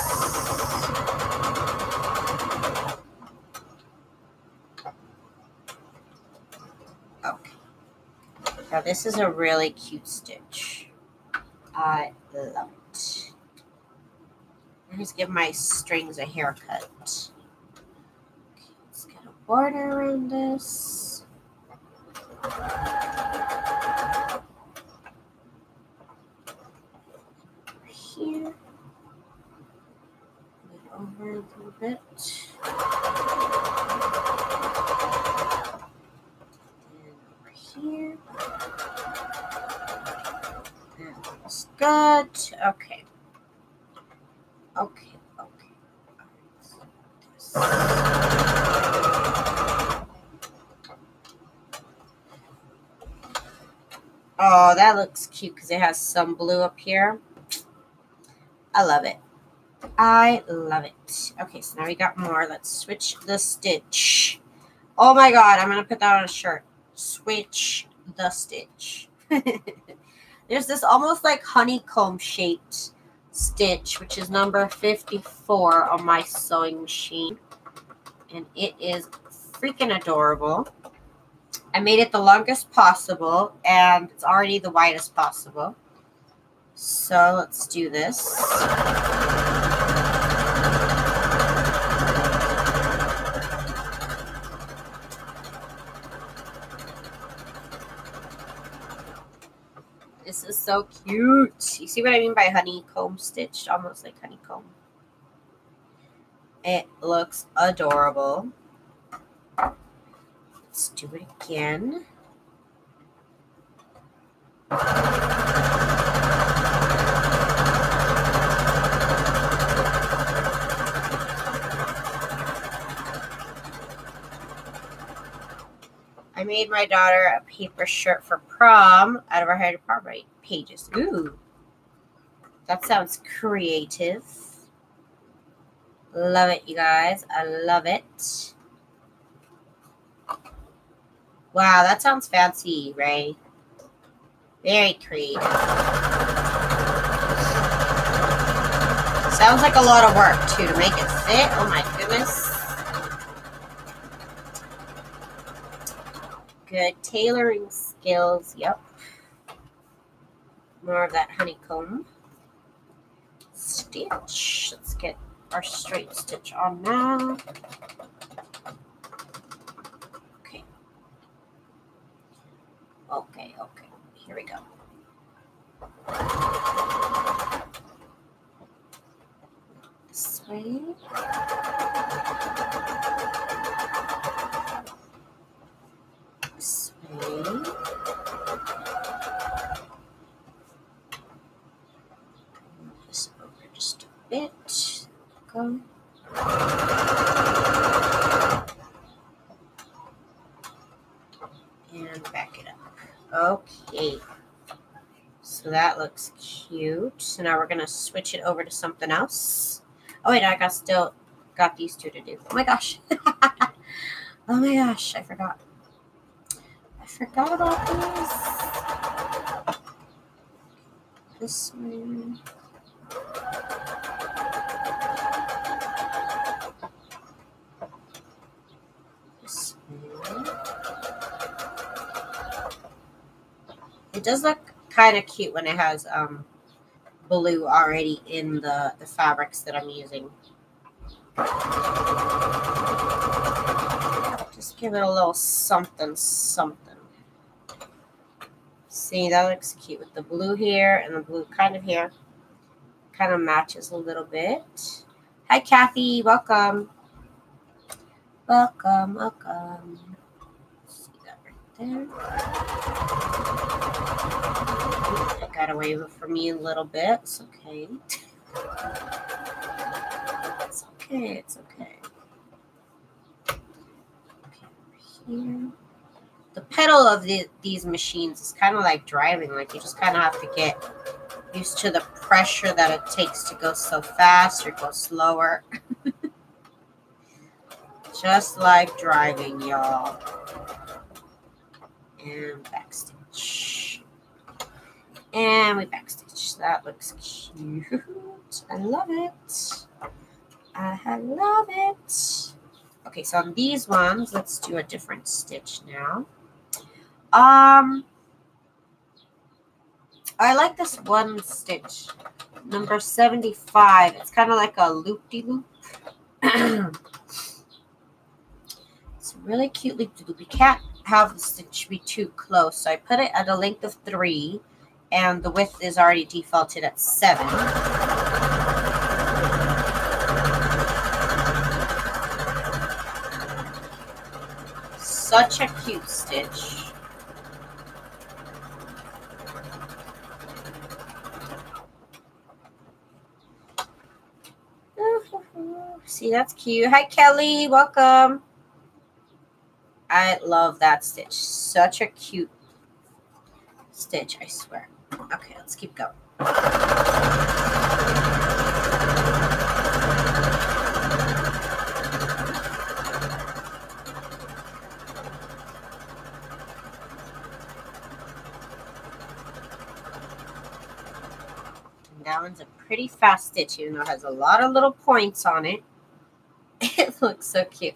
Now this is a really cute stitch. I love it. I just give my strings a haircut. Okay, let's get a border around this. Here. Move over a little bit. And over here. Good. Okay. Okay, okay. Oh, that looks cute because it has some blue up here. I love it. I love it. Okay, so now we got more. Let's switch the stitch. Oh my god, I'm going to put that on a shirt. Switch the stitch. There's this almost like honeycomb shaped stitch, which is number 54 on my sewing machine. And it is freaking adorable. I made it the longest possible, and it's already the widest possible. So let's do this. So cute. You see what I mean by honeycomb stitched? Almost like honeycomb. It looks adorable. Let's do it again. I made my daughter a paper shirt for prom out of our Harry Potter pages. Ooh, that sounds creative. Love it, you guys. I love it. Wow, that sounds fancy, Ray. Very creative. Sounds like a lot of work, too, to make it fit. Oh, my goodness. Good tailoring skills. Yep. More of that honeycomb stitch. Let's get our straight stitch on now. Okay. Okay, okay. Here we go. This way. This way. This over just a bit. Go. And back it up. Okay. So that looks cute. So now we're gonna switch it over to something else. Oh wait, I got still got these two to do. Oh my gosh. oh my gosh, I forgot. I forgot about these. This one. This one. It does look kind of cute when it has um, blue already in the, the fabrics that I'm using. Just give it a little something, something. See, that looks cute with the blue here and the blue kind of here. Kind of matches a little bit. Hi, Kathy. Welcome. Welcome, welcome. That there. I got away for me a little bit. It's okay. it's okay. It's okay. Okay, here. The pedal of the, these machines is kind of like driving. Like you just kind of have to get used to the pressure that it takes to go so fast or go slower. just like driving, y'all. And backstitch. And we backstitch. That looks cute. I love it. I love it. Okay, so on these ones, let's do a different stitch now. Um, I like this one stitch, number 75. It's kind of like a loop-de-loop. it's a really cute loop-de-loop. You can't have the stitch be too close. So I put it at a length of three, and the width is already defaulted at seven. Such a cute stitch. See, that's cute. Hi, Kelly. Welcome. I love that stitch. Such a cute stitch, I swear. Okay, let's keep going. That one's a pretty fast stitch, even though it has a lot of little points on it. It looks so cute.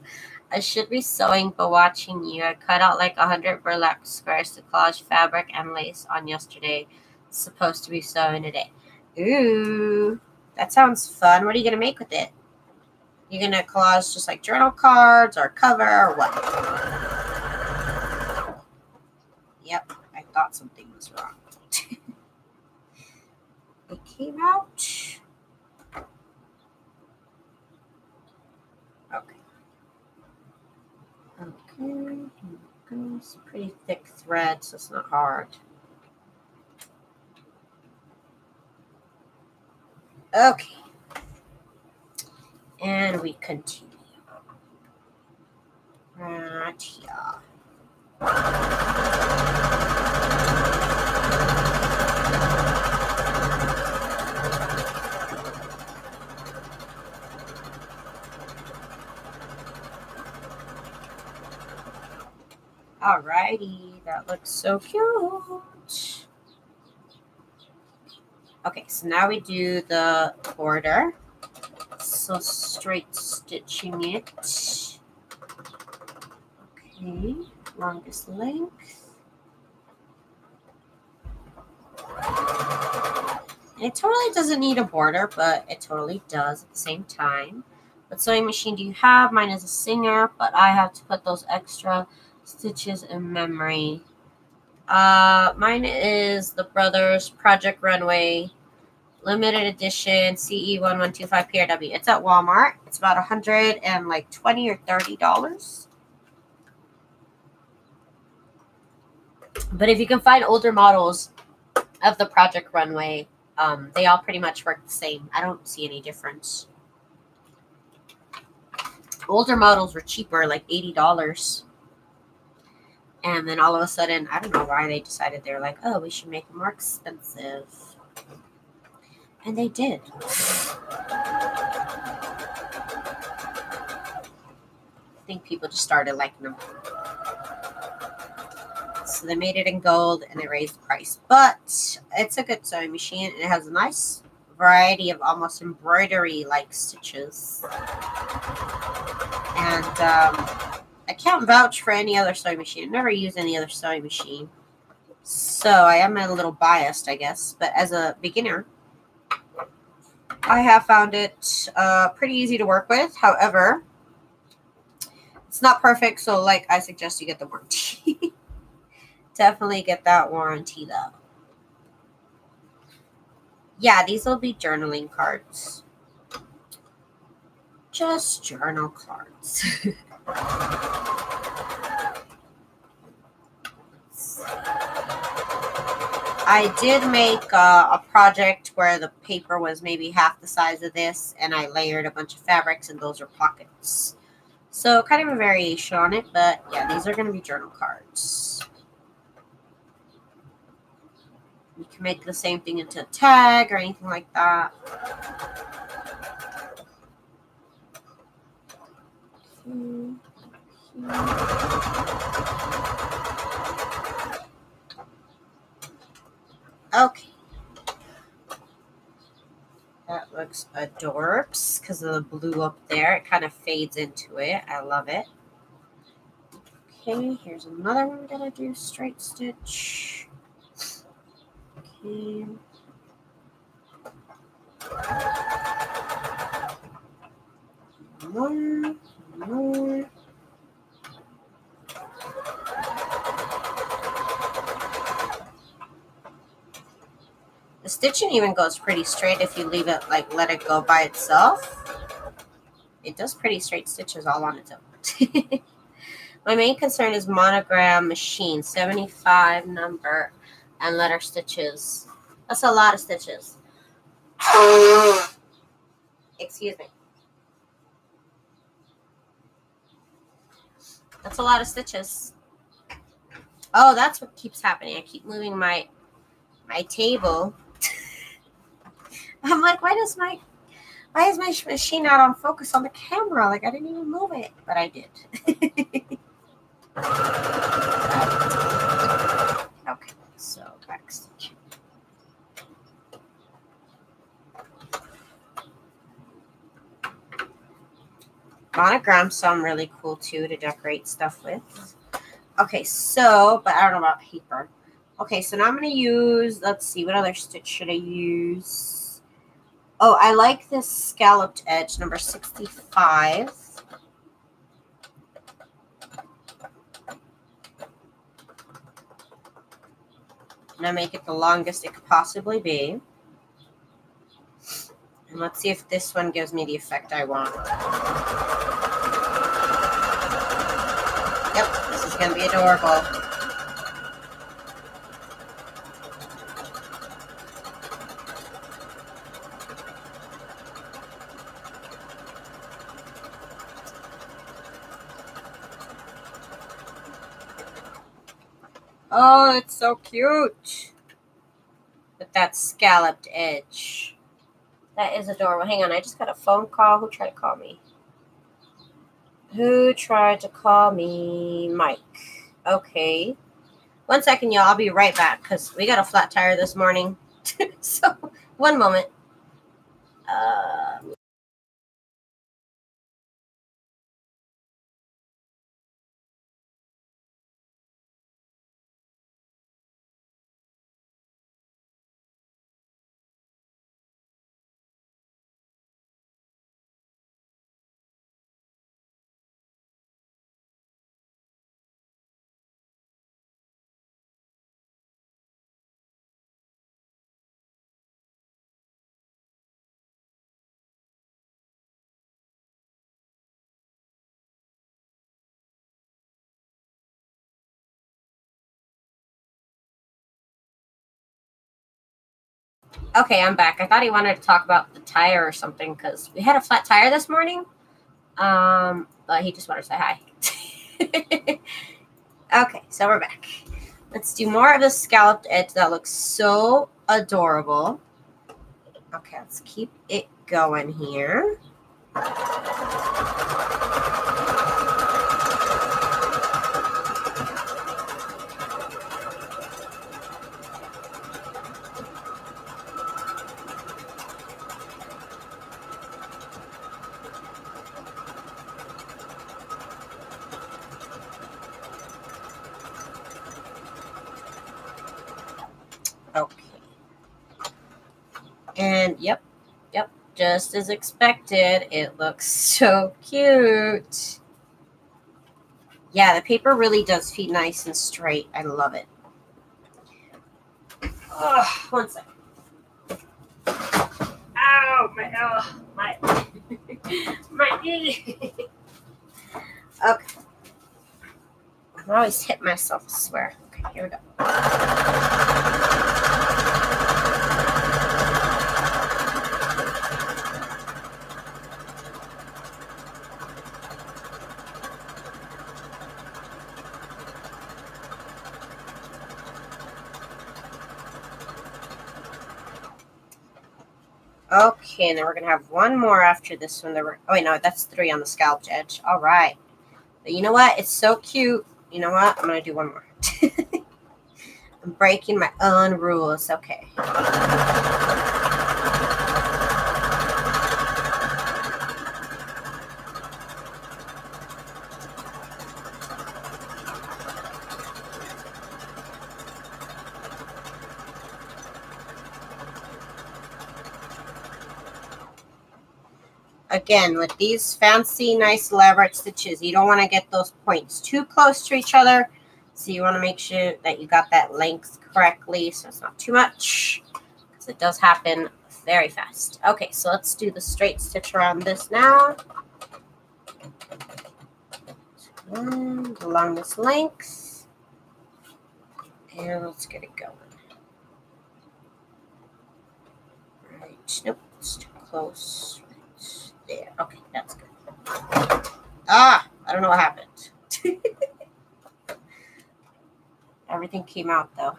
I should be sewing, but watching you. I cut out like a 100 burlap squares to collage fabric and lace on yesterday. supposed to be sewing today. Ooh, that sounds fun. What are you going to make with it? You're going to collage just like journal cards or cover or what? Yep, I thought something was wrong. it came out. Okay. Okay, it's pretty thick thread, so it's not hard. Okay. And we continue. Right here. Alrighty, that looks so cute. Okay, so now we do the border. So straight stitching it. Okay, longest length. it totally doesn't need a border, but it totally does at the same time. What sewing machine do you have? Mine is a Singer, but I have to put those extra stitches in memory. Uh, mine is the Brothers Project Runway limited edition CE1125 PRW. It's at Walmart. It's about a hundred and like twenty or thirty dollars. But if you can find older models of the Project Runway, um, they all pretty much work the same. I don't see any difference. Older models were cheaper, like $80. And then all of a sudden, I don't know why they decided they're like, oh, we should make them more expensive. And they did. I think people just started liking them. So they made it in gold and they raised the price. But it's a good sewing machine and it has a nice variety of almost embroidery like stitches. And um, I can't vouch for any other sewing machine. I've never used any other sewing machine. So I am a little biased, I guess. But as a beginner, I have found it uh, pretty easy to work with. However, it's not perfect. So like I suggest you get the warranty. Definitely get that warranty though. Yeah, these will be journaling cards. Just journal cards. I did make uh, a project where the paper was maybe half the size of this, and I layered a bunch of fabrics, and those are pockets. So kind of a variation on it, but yeah, these are going to be journal cards. You can make the same thing into a tag or anything like that. Okay. That looks adorbs because of the blue up there. It kind of fades into it. I love it. Okay, here's another one we're going to do straight stitch. Okay. More, more. The stitching even goes pretty straight if you leave it, like, let it go by itself. It does pretty straight stitches all on its own. My main concern is monogram machine, 75 number and letter stitches. That's a lot of stitches. Excuse me. That's a lot of stitches. Oh, that's what keeps happening. I keep moving my my table. I'm like, why does my why is my machine not on focus on the camera? Like I didn't even move it, but I did. okay. So back stitch. Monograms sound really cool too to decorate stuff with. Okay, so, but I don't know about paper. Okay, so now I'm going to use, let's see, what other stitch should I use? Oh, I like this scalloped edge, number 65. And I make it the longest it could possibly be. And let's see if this one gives me the effect I want. Yep, this is going to be adorable. Oh, it's so cute. With that scalloped edge. That is adorable. Hang on, I just got a phone call. Who tried to call me? Who tried to call me? Mike. Okay. One second, y'all. I'll be right back because we got a flat tire this morning. so, one moment. Um, Okay, I'm back. I thought he wanted to talk about the tire or something because we had a flat tire this morning. Um, but he just wanted to say hi. okay, so we're back. Let's do more of the scalloped edge. That looks so adorable. Okay, let's keep it going here. Okay. And yep, yep, just as expected. It looks so cute. Yeah, the paper really does feed nice and straight. I love it. Oh, one second. Ow, my, oh, my, my knee. okay. I always hit myself, I swear. Okay, here we go. Okay, and then we're gonna have one more after this one. Were oh wait, no, that's three on the scalloped edge. All right. But you know what? It's so cute. You know what? I'm gonna do one more. I'm breaking my own rules. Okay. Again, with these fancy, nice elaborate stitches, you don't want to get those points too close to each other. So you want to make sure that you got that length correctly so it's not too much because it does happen very fast. Okay, so let's do the straight stitch around this now. And along this length. And let's get it going. Right, nope, it's too close there. Okay, that's good. Ah, I don't know what happened. Everything came out though.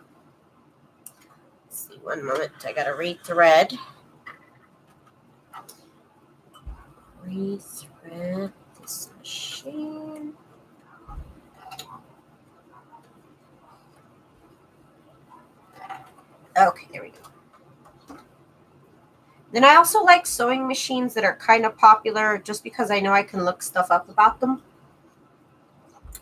Let's see, one moment. I gotta rethread. Rethread this machine. Okay, there we go. Then I also like sewing machines that are kind of popular just because I know I can look stuff up about them.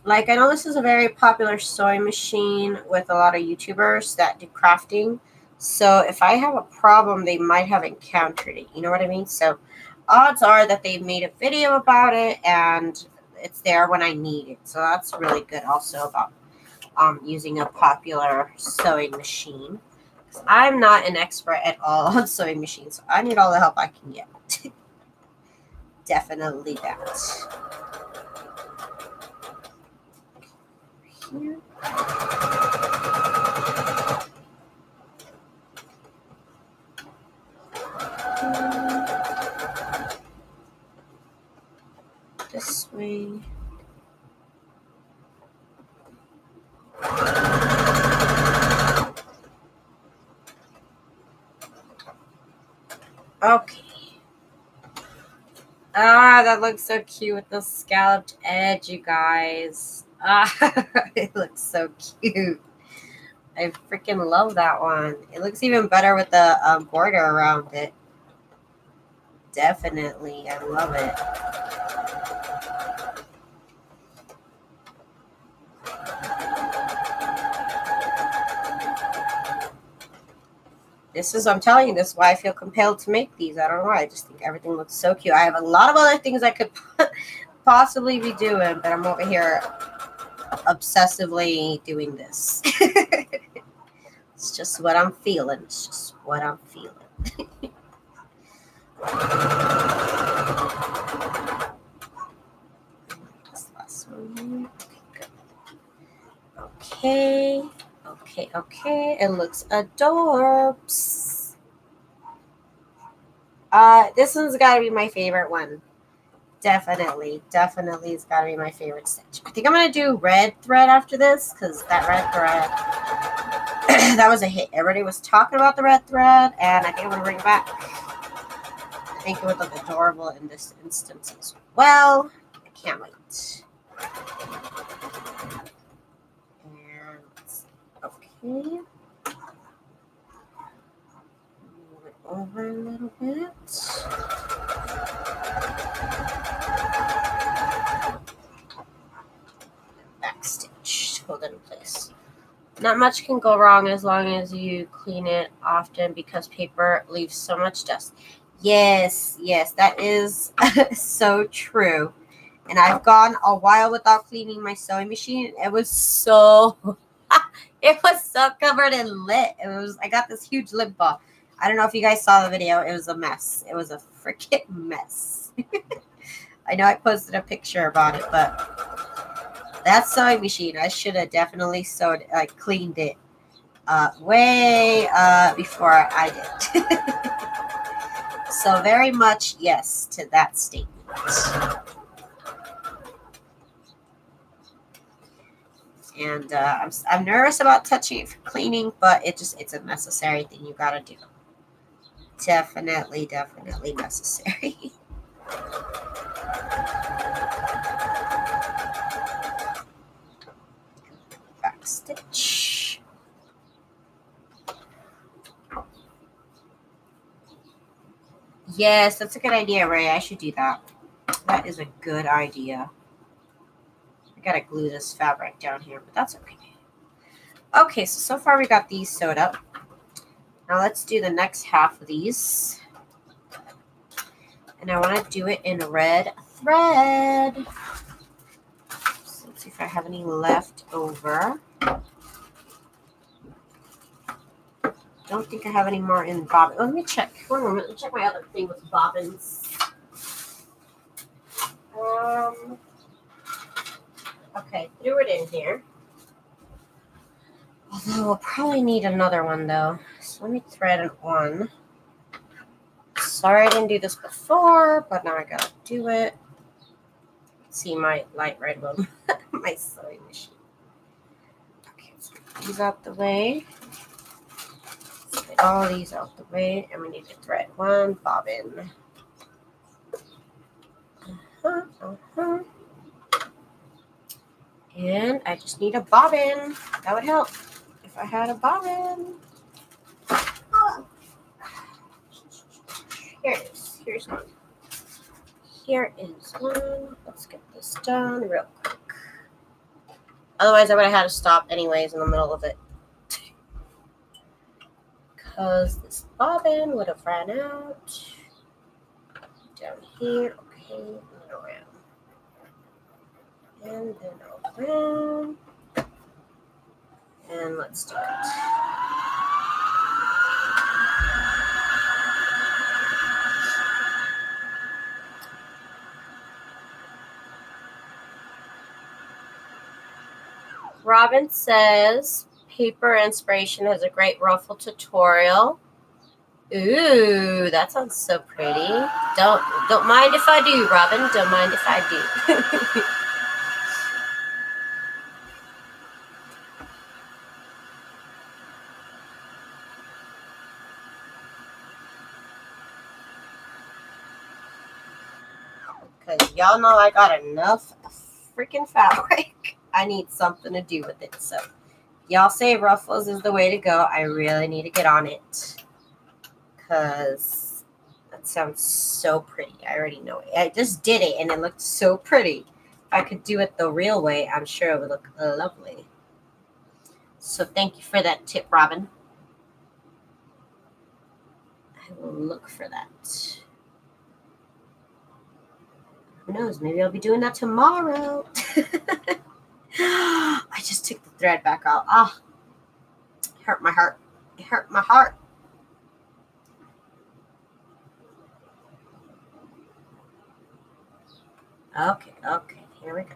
Like I know this is a very popular sewing machine with a lot of YouTubers that do crafting. So if I have a problem, they might have encountered it. You know what I mean? So odds are that they've made a video about it and it's there when I need it. So that's really good also about um, using a popular sewing machine. I'm not an expert at all on sewing machines, so I need all the help I can get. Definitely that. Here. This way. Okay. Ah, that looks so cute with the scalloped edge, you guys. Ah, it looks so cute. I freaking love that one. It looks even better with the uh, border around it. Definitely. I love it. This is I'm telling you this is why I feel compelled to make these. I don't know. I just think everything looks so cute. I have a lot of other things I could possibly be doing, but I'm over here obsessively doing this. it's just what I'm feeling. It's just what I'm feeling. Okay. Okay, okay. It looks adorbs. Uh, this one's got to be my favorite one. Definitely, definitely, it's got to be my favorite stitch. I think I'm gonna do red thread after this because that red thread, that was a hit. Everybody was talking about the red thread, and I think I'm gonna bring it back. I think it would look adorable in this instance as well. I can't wait. Okay. Move it over a little bit. Back stitch, hold it in place. Not much can go wrong as long as you clean it often because paper leaves so much dust. Yes, yes, that is so true. And I've gone a while without cleaning my sewing machine. It was so it was so covered in lint. It was I got this huge lip ball. I don't know if you guys saw the video. It was a mess. It was a freaking mess. I know I posted a picture about it, but that sewing machine, I should have definitely sewed, like cleaned it uh, way uh, before I did. so very much yes to that statement. And uh, I'm, I'm nervous about touching it for cleaning, but it just it's a necessary thing you gotta do. Definitely, definitely necessary. Back stitch. Yes, that's a good idea, Ray. I should do that. That is a good idea. I gotta glue this fabric down here, but that's okay. Okay, so so far we got these sewed up. Now let's do the next half of these. And I want to do it in red thread. So let's see if I have any left over. Don't think I have any more in bobbin. Let me check. One moment. Let me check my other thing with bobbins. Um. Okay, threw it in here. Although we'll probably need another one though. So let me thread it one. Sorry I didn't do this before, but now I gotta do it. See my light red one, my sewing machine. Okay, let's get these out the way. Get all these out the way, and we need to thread one bobbin. Uh-huh, uh-huh. And I just need a bobbin. That would help if I had a bobbin. Here it is. Here's one. Here is one. Let's get this done real quick. Otherwise, I would have had to stop anyways in the middle of it. Because this bobbin would have ran out. Down here. Okay. Around. And then around. And let's do it. Robin says paper inspiration has a great ruffle tutorial. Ooh, that sounds so pretty. Don't don't mind if I do, Robin. Don't mind if I do. y'all know I got enough freaking fabric. I need something to do with it. So y'all say ruffles is the way to go. I really need to get on it. Because that sounds so pretty. I already know it. I just did it and it looked so pretty. If I could do it the real way, I'm sure it would look lovely. So thank you for that tip, Robin. I will look for that. Who knows? Maybe I'll be doing that tomorrow. I just took the thread back out. Ah, oh, hurt my heart. It hurt my heart. Okay, okay, here we go.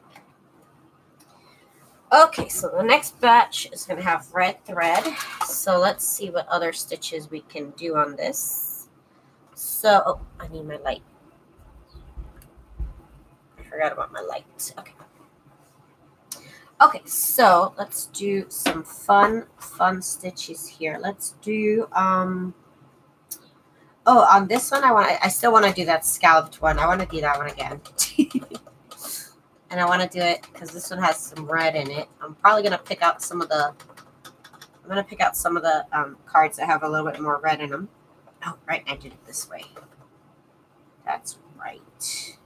Okay, so the next batch is going to have red thread. So let's see what other stitches we can do on this. So, oh, I need my light. Forgot about my light. Okay. Okay, so let's do some fun, fun stitches here. Let's do, um, oh, on this one, I want, I still want to do that scalloped one. I want to do that one again. and I want to do it because this one has some red in it. I'm probably going to pick out some of the, I'm going to pick out some of the um, cards that have a little bit more red in them. Oh, right, I did it this way. That's right.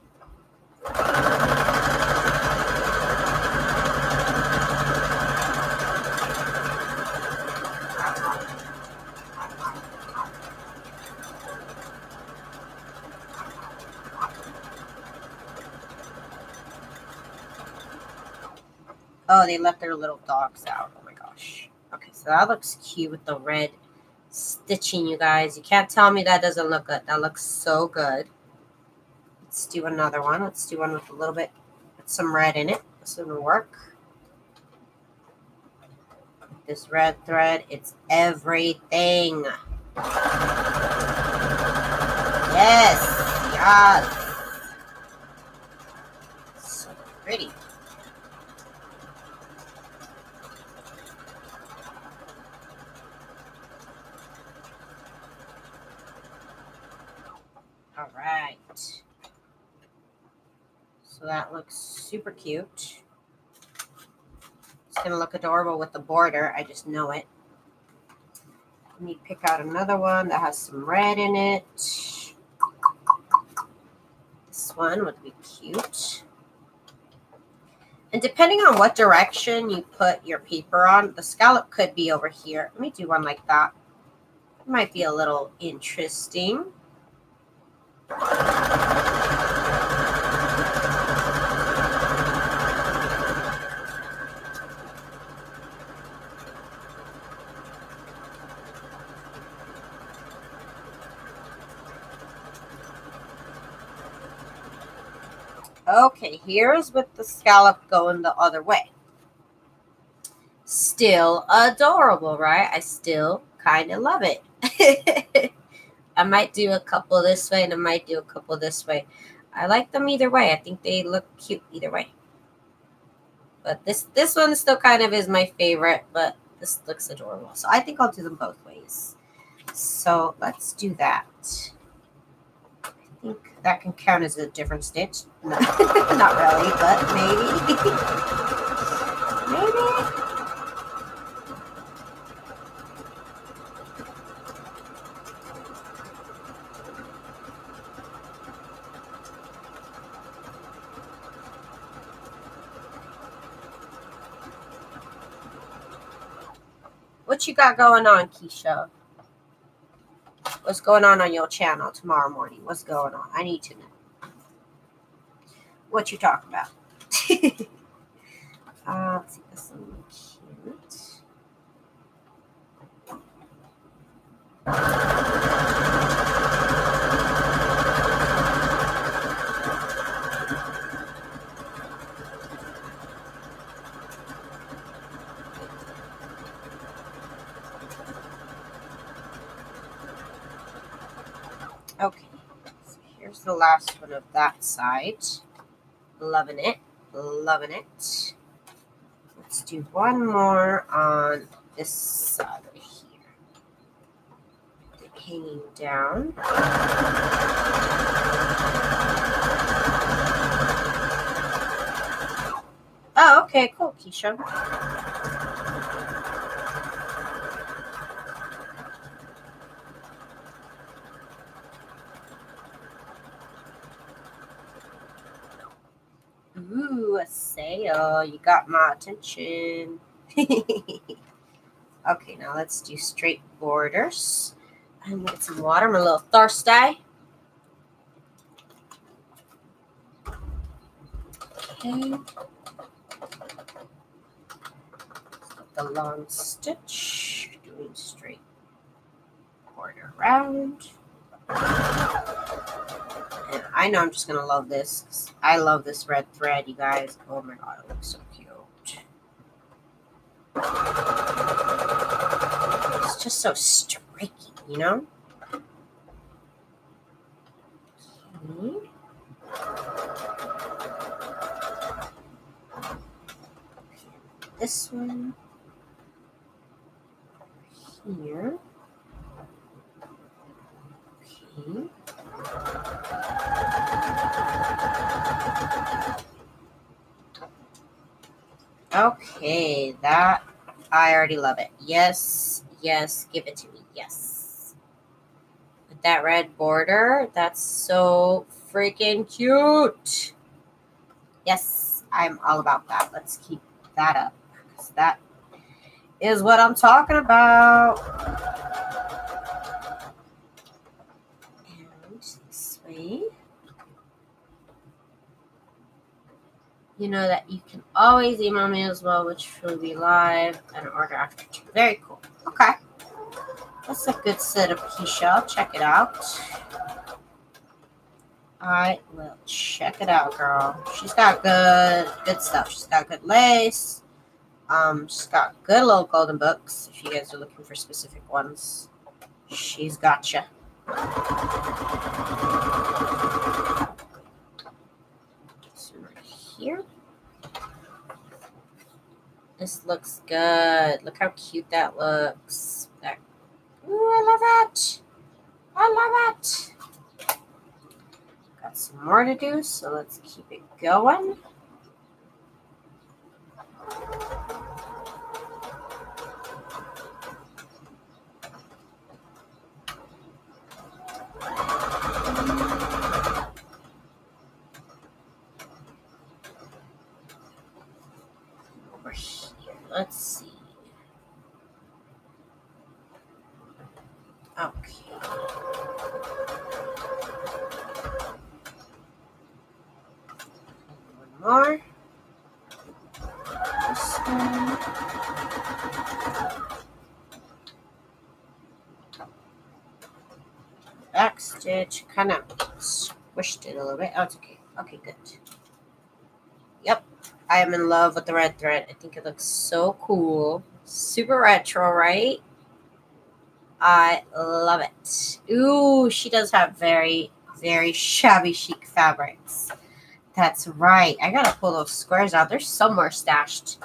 Oh, they left their little dogs out. Oh my gosh. Okay, so that looks cute with the red stitching, you guys. You can't tell me that doesn't look good. That looks so good. Let's do another one. Let's do one with a little bit, with some red in it. This one will work. This red thread, it's everything. Yes, yes. So pretty. All right. So that looks super cute. It's going to look adorable with the border. I just know it. Let me pick out another one that has some red in it. This one would be cute. And depending on what direction you put your paper on, the scallop could be over here. Let me do one like that. It might be a little interesting. Here's with the scallop going the other way. Still adorable, right? I still kind of love it. I might do a couple this way and I might do a couple this way. I like them either way. I think they look cute either way. But this this one still kind of is my favorite, but this looks adorable. So I think I'll do them both ways. So let's do that think that can count as a different stitch. No, not really, but maybe. maybe. What you got going on, Keisha? What's going on on your channel tomorrow morning? What's going on? I need to know. What you talking about? uh, let's see, this one cute. Okay, so here's the last one of that side. Loving it, loving it. Let's do one more on this side right here. Hanging down. Oh, okay, cool, Keisha. A sale. You got my attention. okay, now let's do straight borders. I'm gonna get some water. I'm a little thirsty. Okay. The long stitch, doing straight border around. I know I'm just to love this. I love this red thread, you guys. Oh my god, it looks so cute. It's just so striking, you know? Okay. This one here. Okay. Okay, that I already love it. Yes, yes, give it to me. Yes. With that red border, that's so freaking cute. Yes, I'm all about that. Let's keep that up because that is what I'm talking about. And this way. You know that you can always email me as well, which will be live and order after two. Very cool. Okay. That's a good set of Keisha. I'll check it out. I will check it out, girl. She's got good good stuff. She's got good lace. Um, she's got good little golden books. If you guys are looking for specific ones, she's got you. here. This looks good. Look how cute that looks. That, ooh, I love that. I love it. Got some more to do, so let's keep it going. Over here, let's see. Okay. One more. This one. Back stitch, kind of squished it a little bit. Oh, it's okay. Okay, good. Yep, I am in love with the red thread. I think it looks so cool. Super retro, right? I love it. Ooh, she does have very, very shabby chic fabrics. That's right. I gotta pull those squares out. They're somewhere stashed.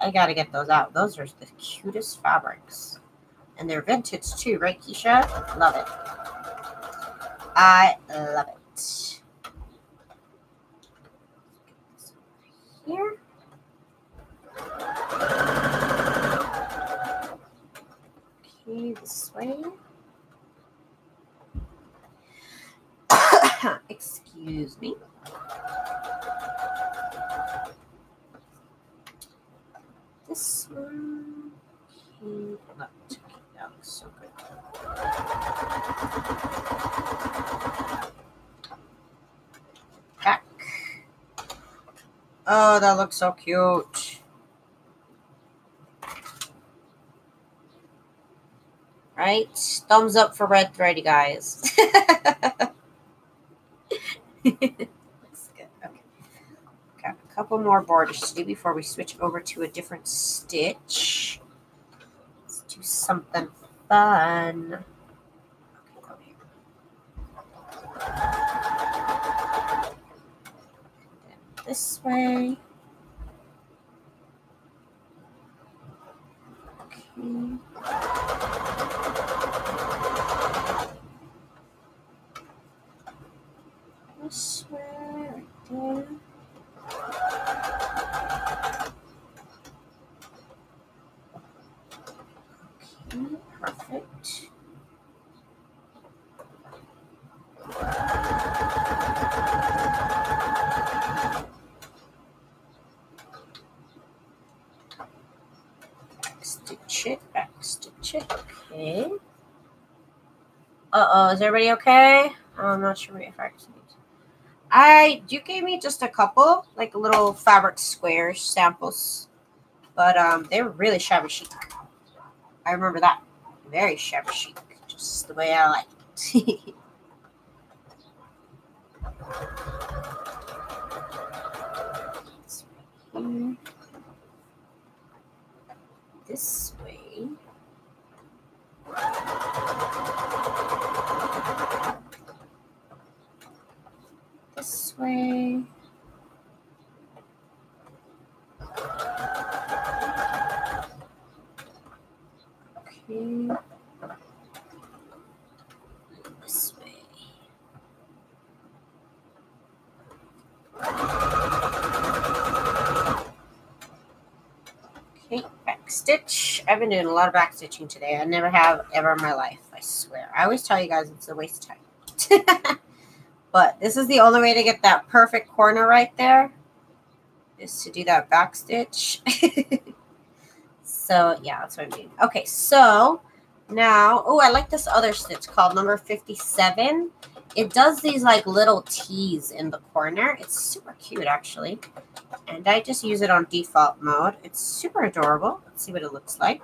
I gotta get those out. Those are the cutest fabrics. And they're vintage too, right, Keisha? Love it. I love it. Here. Okay, this way. Excuse me. This one. Okay, that, that looks so good. Back. Oh, that looks so cute. Right? Thumbs up for red thread, you guys. Looks good. Okay. Got a couple more borders to do before we switch over to a different stitch. Let's do something fun. Okay, go here. Then this way. Okay. This way, right there. Okay, perfect. Back stitch it, back stitch it. Okay. Uh oh, is everybody okay? I'm not sure if I. I you gave me just a couple, like little fabric squares samples, but um, they're really shabby chic. I remember that, very shabby chic, just the way I like it. This way here. This way. stitch. I've been doing a lot of back stitching today. I never have ever in my life, I swear. I always tell you guys it's a waste of time. but this is the only way to get that perfect corner right there is to do that back stitch. so yeah, that's what I'm doing. Okay, so now, oh, I like this other stitch called number 57. It does these like little T's in the corner. It's super cute actually. And I just use it on default mode. It's super adorable. Let's see what it looks like.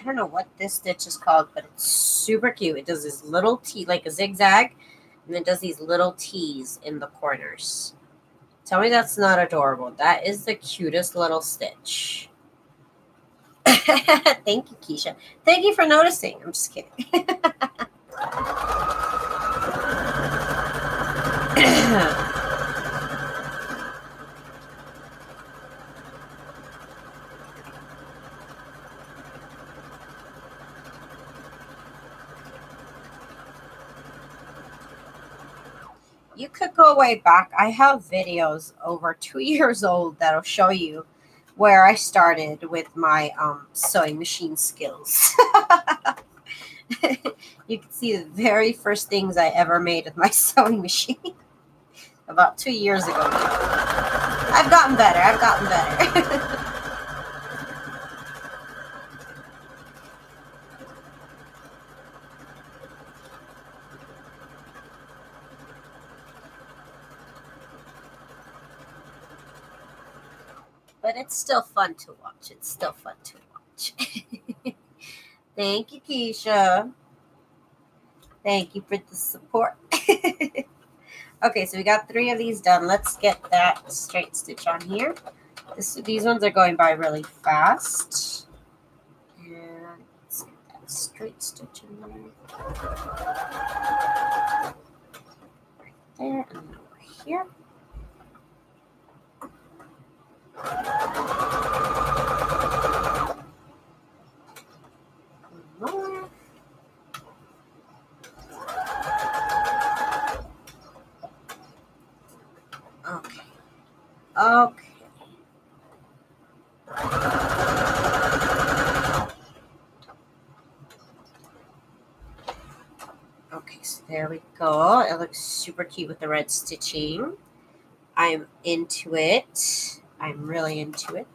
I don't know what this stitch is called, but it's super cute. It does this little T, like a zigzag, and it does these little T's in the corners. Tell me that's not adorable. That is the cutest little stitch. Thank you, Keisha. Thank you for noticing. I'm just kidding. you could way back. I have videos over two years old that'll show you where I started with my um, sewing machine skills. you can see the very first things I ever made with my sewing machine about two years ago. I've gotten better. I've gotten better. But it's still fun to watch. It's still fun to watch. Thank you, Keisha. Thank you for the support. okay, so we got three of these done. Let's get that straight stitch on here. This, these ones are going by really fast. And let's get that straight stitch in there. Right there and over here. Okay. Okay. Okay, so there we go. It looks super cute with the red stitching. I'm into it. I'm really into it.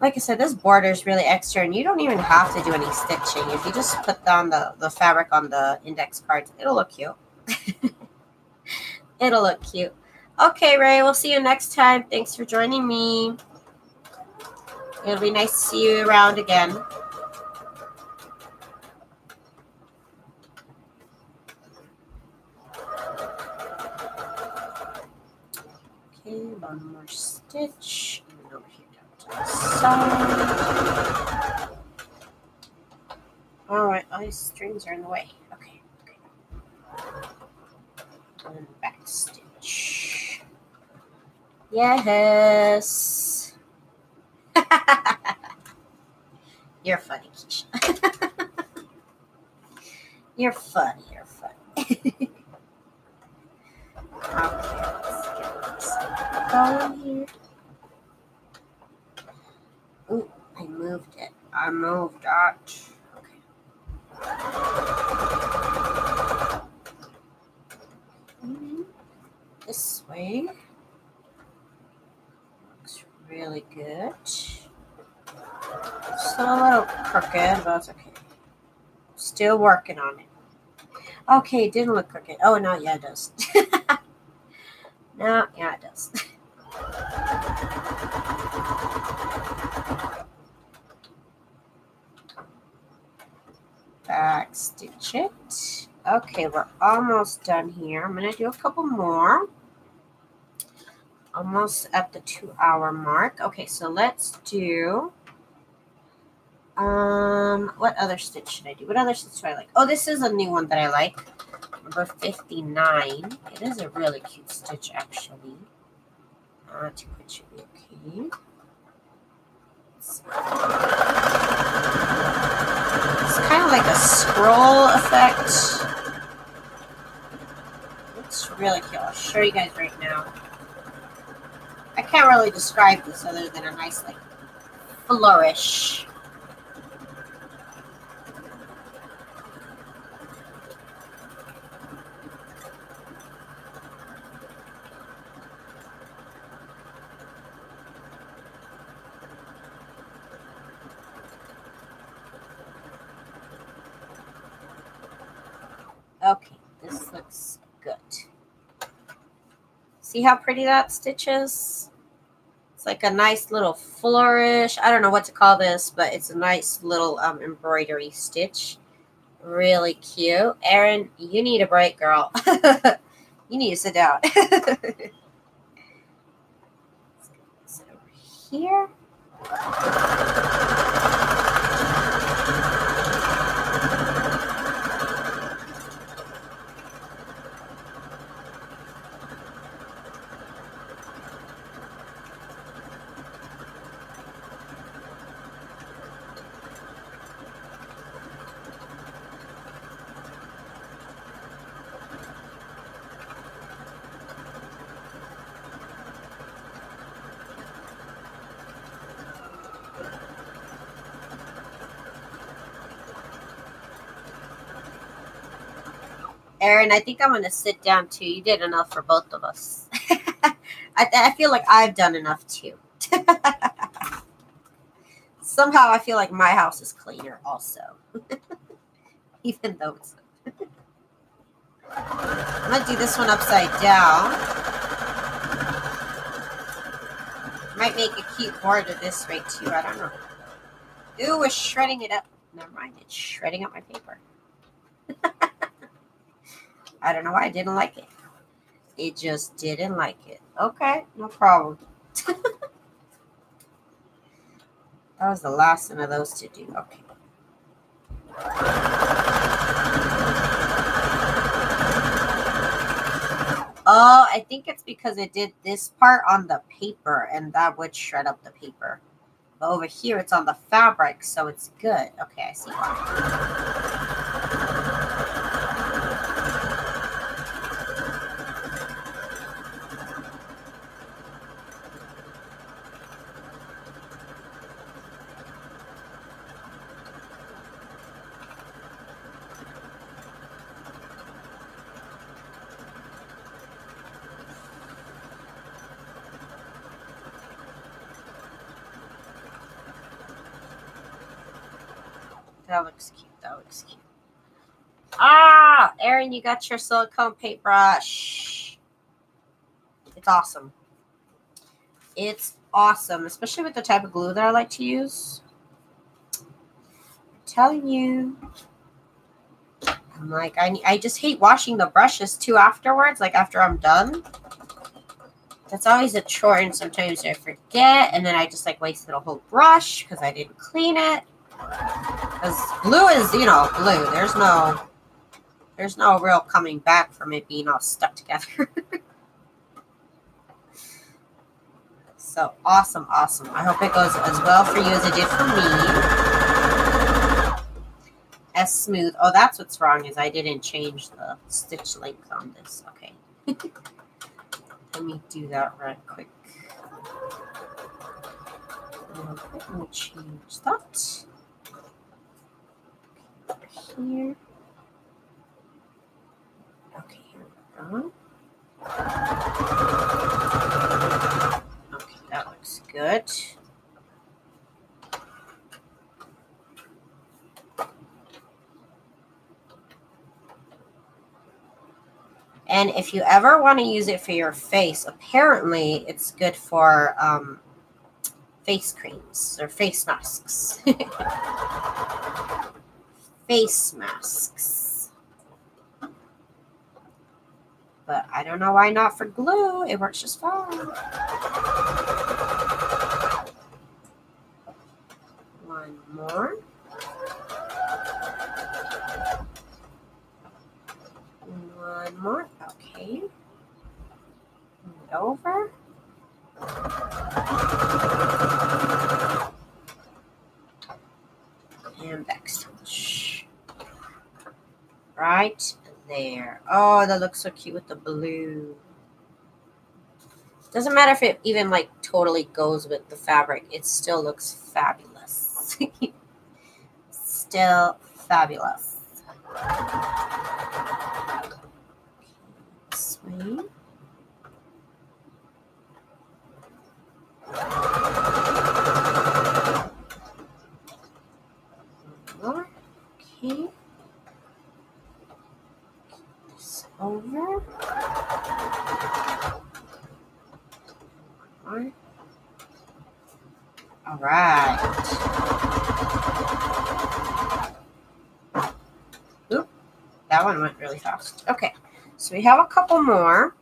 Like I said, this border is really extra, and you don't even have to do any stitching. If you just put down the, the fabric on the index cards, it'll look cute. it'll look cute. Okay, Ray, we'll see you next time. Thanks for joining me. It'll be nice to see you around again. Okay, one more stitch. And here down to the side. All right, all these strings are in the way. Okay, okay. And back stitch. Yes. You're funny, Keisha. you're funny, you're funny. okay, going here. Ooh, I moved it. I moved that. Okay. Mhm. This way. Looks really good. Still a little crooked, but that's okay. Still working on it. Okay, it didn't look crooked. Oh, no, yeah, it does. no, yeah, it does. Back stitch it. Okay, we're almost done here. I'm going to do a couple more. Almost at the two hour mark. Okay, so let's do um, what other stitch should I do? What other stitch do I like? Oh, this is a new one that I like. Number 59. It is a really cute stitch, actually. Uh, too quick should be okay. Kind of like a scroll effect. Looks really cute. I'll show you guys right now. I can't really describe this other than a nice like flourish. Okay, this looks good. See how pretty that stitch is? It's like a nice little flourish. I don't know what to call this, but it's a nice little um, embroidery stitch. Really cute. Erin, you need a break, girl. you need to sit down. Here. Erin, I think I'm going to sit down too. You did enough for both of us. I, I feel like I've done enough too. Somehow I feel like my house is cleaner also. Even though it's. I'm going to do this one upside down. Might make a cute border this way too. I don't know. Ooh, we're shredding it up. Never mind. It's shredding up my paper. I don't know why I didn't like it. It just didn't like it. Okay, no problem. that was the last one of those to do. Okay. Oh, I think it's because it did this part on the paper and that would shred up the paper. But over here, it's on the fabric, so it's good. Okay, I see looks cute. That looks cute. Ah, Erin, you got your silicone paintbrush. It's awesome. It's awesome, especially with the type of glue that I like to use. I'm telling you. I'm like, I, I just hate washing the brushes too afterwards, like after I'm done. That's always a chore, and sometimes I forget, and then I just like wasted a whole brush because I didn't clean it. Because glue is, you know, blue. There's no, there's no real coming back from it being all stuck together. so awesome, awesome. I hope it goes as well for you as it did for me. As smooth. Oh, that's what's wrong is I didn't change the stitch length on this. Okay. Let me do that right quick. Let me change that here. Okay, here we go. Okay, that looks good. And if you ever want to use it for your face, apparently it's good for um, face creams or face masks. face masks. But I don't know why not for glue. It works just fine. One more. One more. Okay. Over. And backstitch. Right there. Oh, that looks so cute with the blue. Doesn't matter if it even like totally goes with the fabric. It still looks fabulous. still fabulous. Sweet. Okay. This over. All right. Oop, that one went really fast. Okay, so we have a couple more.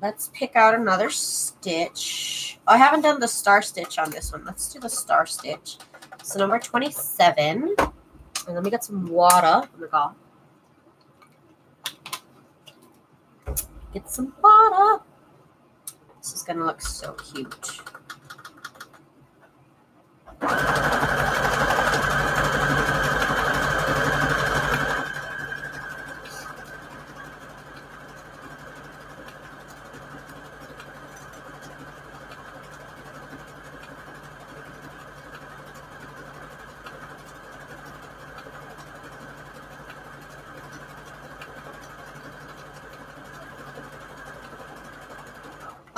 Let's pick out another stitch. Oh, I haven't done the star stitch on this one. Let's do the star stitch. So number 27. And let me get some water. Oh my god. Get some water. This is going to look so cute.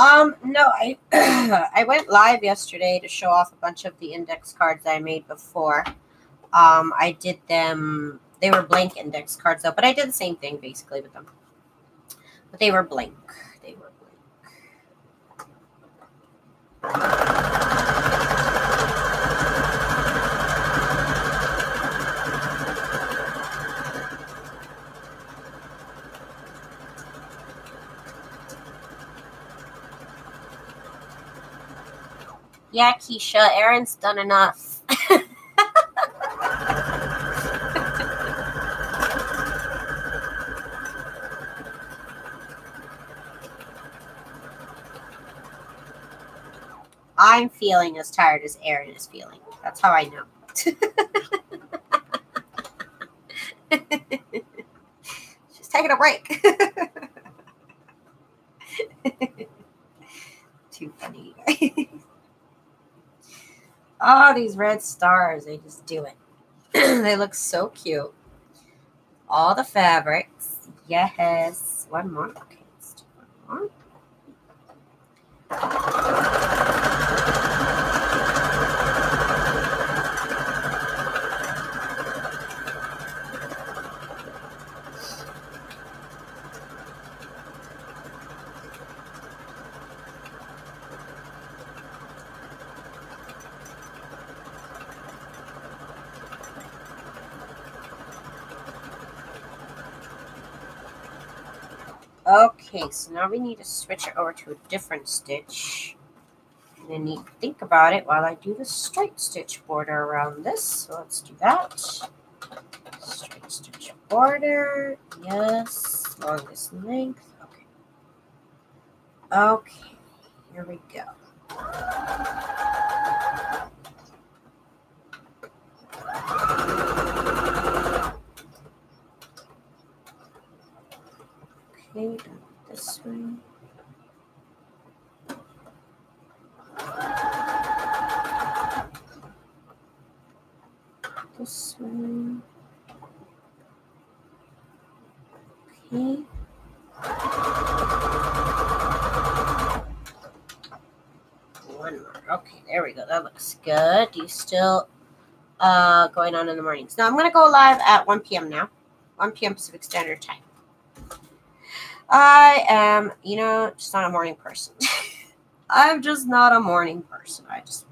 Um, no, I I went live yesterday to show off a bunch of the index cards I made before. Um, I did them. They were blank index cards though, but I did the same thing basically with them. But they were blank. They were blank. Yeah, Keisha, Aaron's done enough. I'm feeling as tired as Aaron is feeling. That's how I know. She's taking a break. Too funny. Oh, these red stars, they just do it. they look so cute. All the fabrics. Yes. One more. Okay, let's do one more. Okay, so now we need to switch it over to a different stitch. And then need to think about it while I do the straight stitch border around this. So let's do that. Straight stitch border. Yes. Longest length. Okay. Okay. Here we go. Okay, way. This way. Okay. One more. Okay, there we go. That looks good. You still uh going on in the mornings? Now I'm gonna go live at 1 p.m. now. 1 p.m. Pacific Standard Time. I am, you know, just not a morning person. I'm just not a morning person. I just,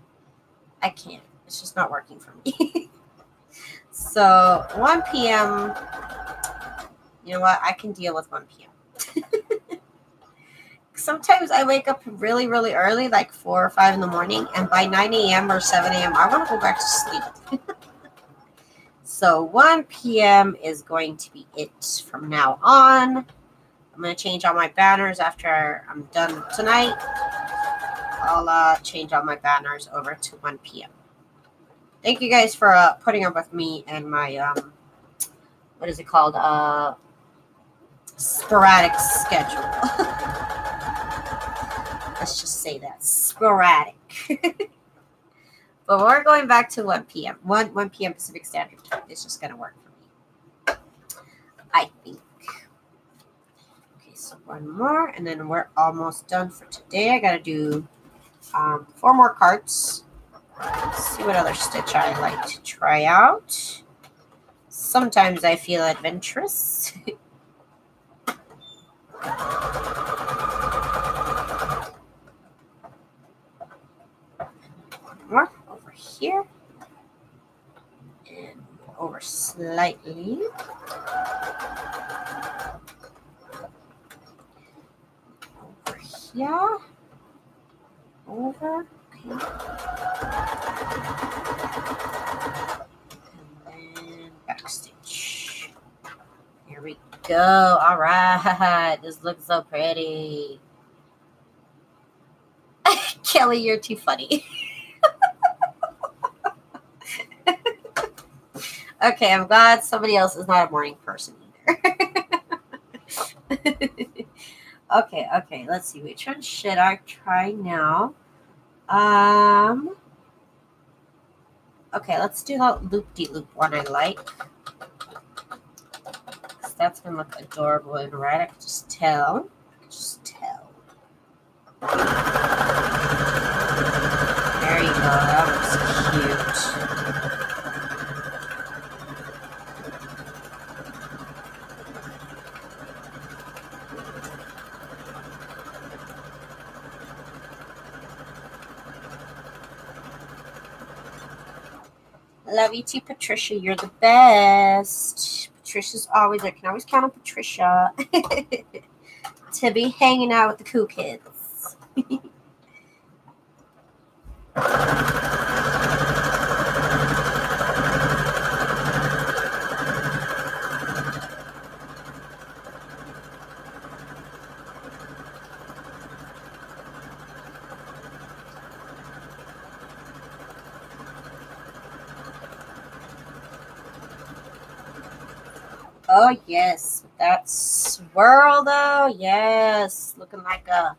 I can't. It's just not working for me. so 1 p.m. You know what? I can deal with 1 p.m. Sometimes I wake up really, really early, like 4 or 5 in the morning, and by 9 a.m. or 7 a.m., I want to go back to sleep. so 1 p.m. is going to be it from now on. I'm going to change all my banners after I'm done tonight. I'll uh, change all my banners over to 1 p.m. Thank you guys for uh, putting up with me and my, um, what is it called? Uh, sporadic schedule. Let's just say that sporadic. but we're going back to 1 p.m. 1 1 p.m. Pacific Standard Time. It's just gonna work for me. I think. One more, and then we're almost done for today. I gotta do um, four more cards. Let's see what other stitch I like to try out. Sometimes I feel adventurous. more over here and over slightly. Here. Over. Okay. And then backstitch. Here we go. All right. This looks so pretty. Kelly, you're too funny. Okay, I'm glad somebody else is not a morning person either. Okay, okay, let's see. Which one should I try now? Um. Okay, let's do that loop de loop one I like. That's gonna look adorable and red. I can just tell. I can just tell. There you go. That looks cute. Love you too, Patricia. You're the best. Patricia's always, I can always count on Patricia to be hanging out with the cool kids. Oh yes, that swirl though. Yes, looking like a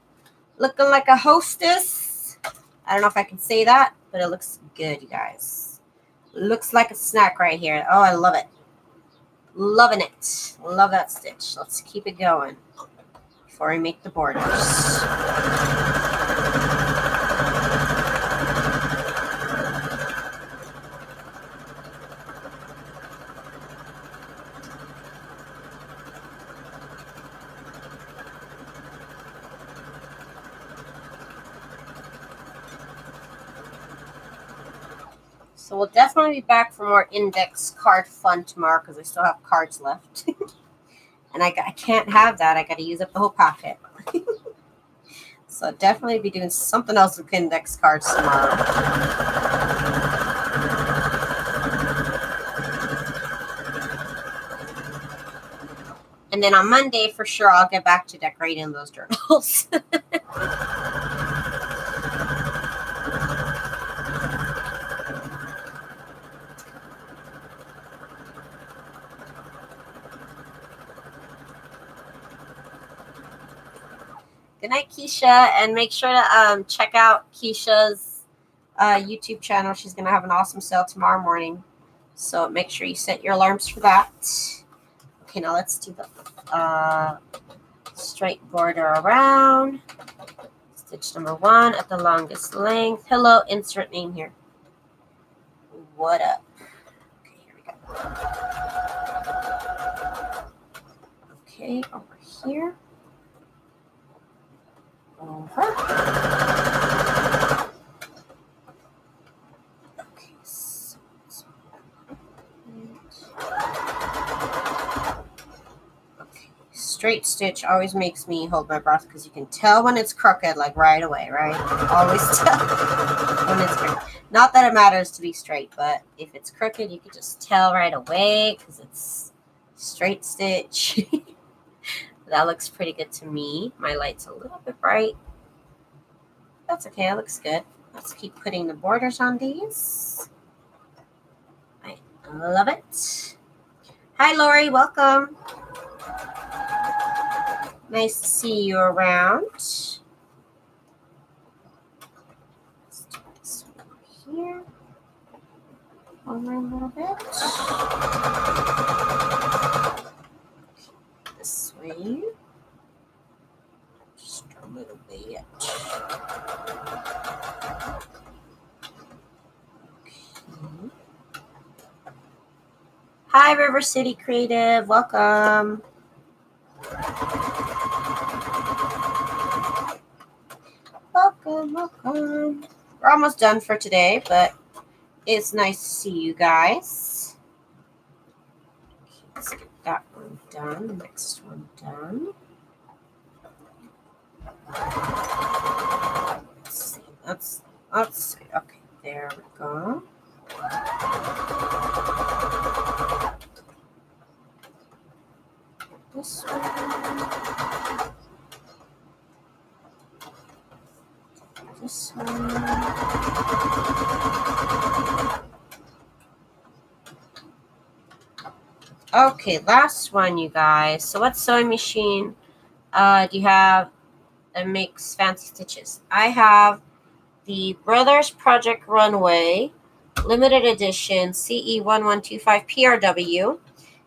looking like a hostess. I don't know if I can say that, but it looks good, you guys. Looks like a snack right here. Oh, I love it. Loving it. Love that stitch. Let's keep it going before I make the borders. We'll definitely be back for more index card fun tomorrow because I still have cards left. and I, I can't have that. I got to use up the whole pocket. so I'll definitely be doing something else with index cards tomorrow. And then on Monday, for sure, I'll get back to decorating those journals. Good night, Keisha. And make sure to um, check out Keisha's uh, YouTube channel. She's going to have an awesome sale tomorrow morning. So make sure you set your alarms for that. Okay, now let's do the uh, straight border around. Stitch number one at the longest length. Hello, insert name here. What up? Okay, here we go. Okay, over here. Okay. Straight stitch always makes me hold my breath because you can tell when it's crooked like right away, right? Always tell when it's crooked. Not that it matters to be straight, but if it's crooked, you can just tell right away because it's straight stitch. that looks pretty good to me. My light's a little bit bright. that's okay. It looks good. Let's keep putting the borders on these. I love it. Hi, Lori. Welcome. Nice to see you around. Here. Over a little bit. This way. Just a little bit. Okay. Hi, River City Creative. Welcome. Welcome, welcome. We're almost done for today, but it's nice to see you guys. Let's get that one done. Next one done. Let's see. Let's let's see. Okay, there we go. This one. This one. Okay, last one, you guys. So, what sewing machine uh, do you have that makes fancy stitches? I have the Brothers Project Runway limited edition CE1125 PRW.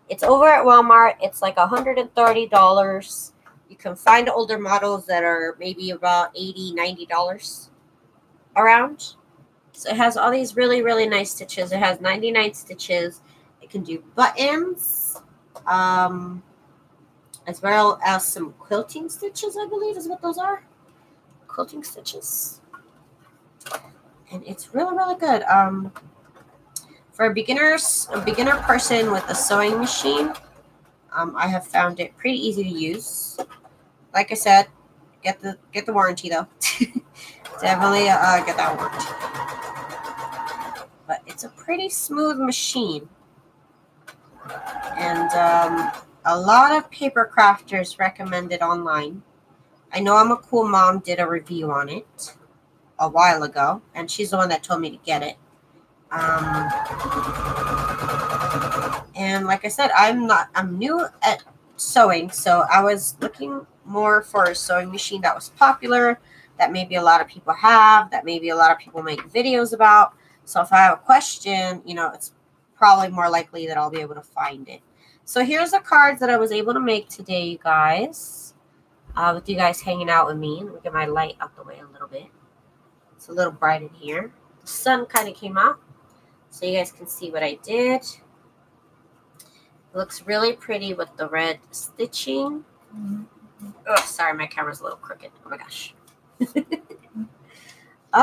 It's over at Walmart. It's like $130. You can find older models that are maybe about $80, $90 around. So it has all these really, really nice stitches. It has 99 stitches. It can do buttons, um, as well as some quilting stitches, I believe is what those are. Quilting stitches. And it's really, really good. Um, for a beginners, a beginner person with a sewing machine, um, I have found it pretty easy to use. Like I said, get the get the warranty though. Definitely uh, get that warranty. But it's a pretty smooth machine. And um, a lot of paper crafters recommend it online. I know I'm a cool mom did a review on it a while ago, and she's the one that told me to get it. Um, and like I said, I'm not I'm new at sewing, so I was looking more for a sewing machine that was popular, that maybe a lot of people have, that maybe a lot of people make videos about. So if I have a question, you know, it's probably more likely that I'll be able to find it. So here's the cards that I was able to make today, you guys. Uh, with you guys hanging out with me. Let me get my light out the way a little bit. It's a little bright in here. The sun kind of came out. So you guys can see what I did. It looks really pretty with the red stitching. Mm-hmm. Oh, sorry, my camera's a little crooked. Oh my gosh.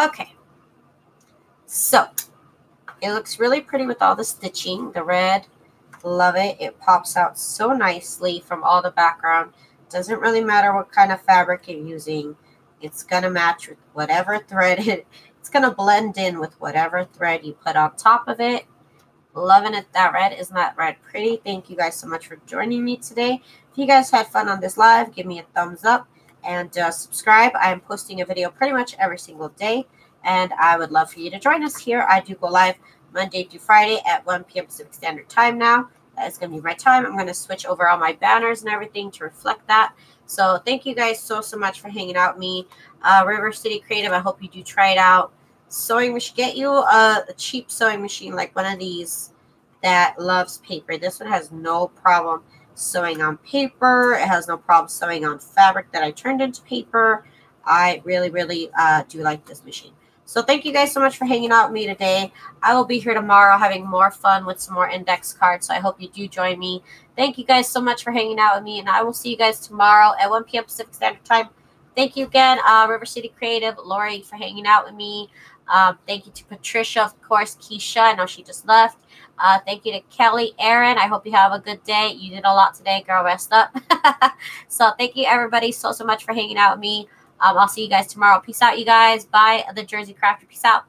okay. So, it looks really pretty with all the stitching. The red, love it. It pops out so nicely from all the background. Doesn't really matter what kind of fabric you're using. It's going to match with whatever thread it, it's going to blend in with whatever thread you put on top of it. Loving it. That red. Isn't that red pretty? Thank you guys so much for joining me today. If you guys had fun on this live, give me a thumbs up and uh, subscribe. I am posting a video pretty much every single day, and I would love for you to join us here. I do go live Monday through Friday at 1 p.m. Pacific Standard Time now. That is going to be my time. I'm going to switch over all my banners and everything to reflect that. So thank you guys so, so much for hanging out with me. Uh, River City Creative, I hope you do try it out. Sewing machine, get you a, a cheap sewing machine like one of these that loves paper. This one has no problem sewing on paper. It has no problem sewing on fabric that I turned into paper. I really, really uh, do like this machine. So thank you guys so much for hanging out with me today. I will be here tomorrow having more fun with some more index cards. So I hope you do join me. Thank you guys so much for hanging out with me. And I will see you guys tomorrow at 1 p.m. Pacific Standard Time. Thank you again, uh, River City Creative, Lori, for hanging out with me. Um, thank you to Patricia, of course, Keisha. I know she just left. Uh, thank you to Kelly, Aaron. I hope you have a good day. You did a lot today, girl. Rest up. so thank you, everybody, so, so much for hanging out with me. Um, I'll see you guys tomorrow. Peace out, you guys. Bye, the Jersey Crafter. Peace out.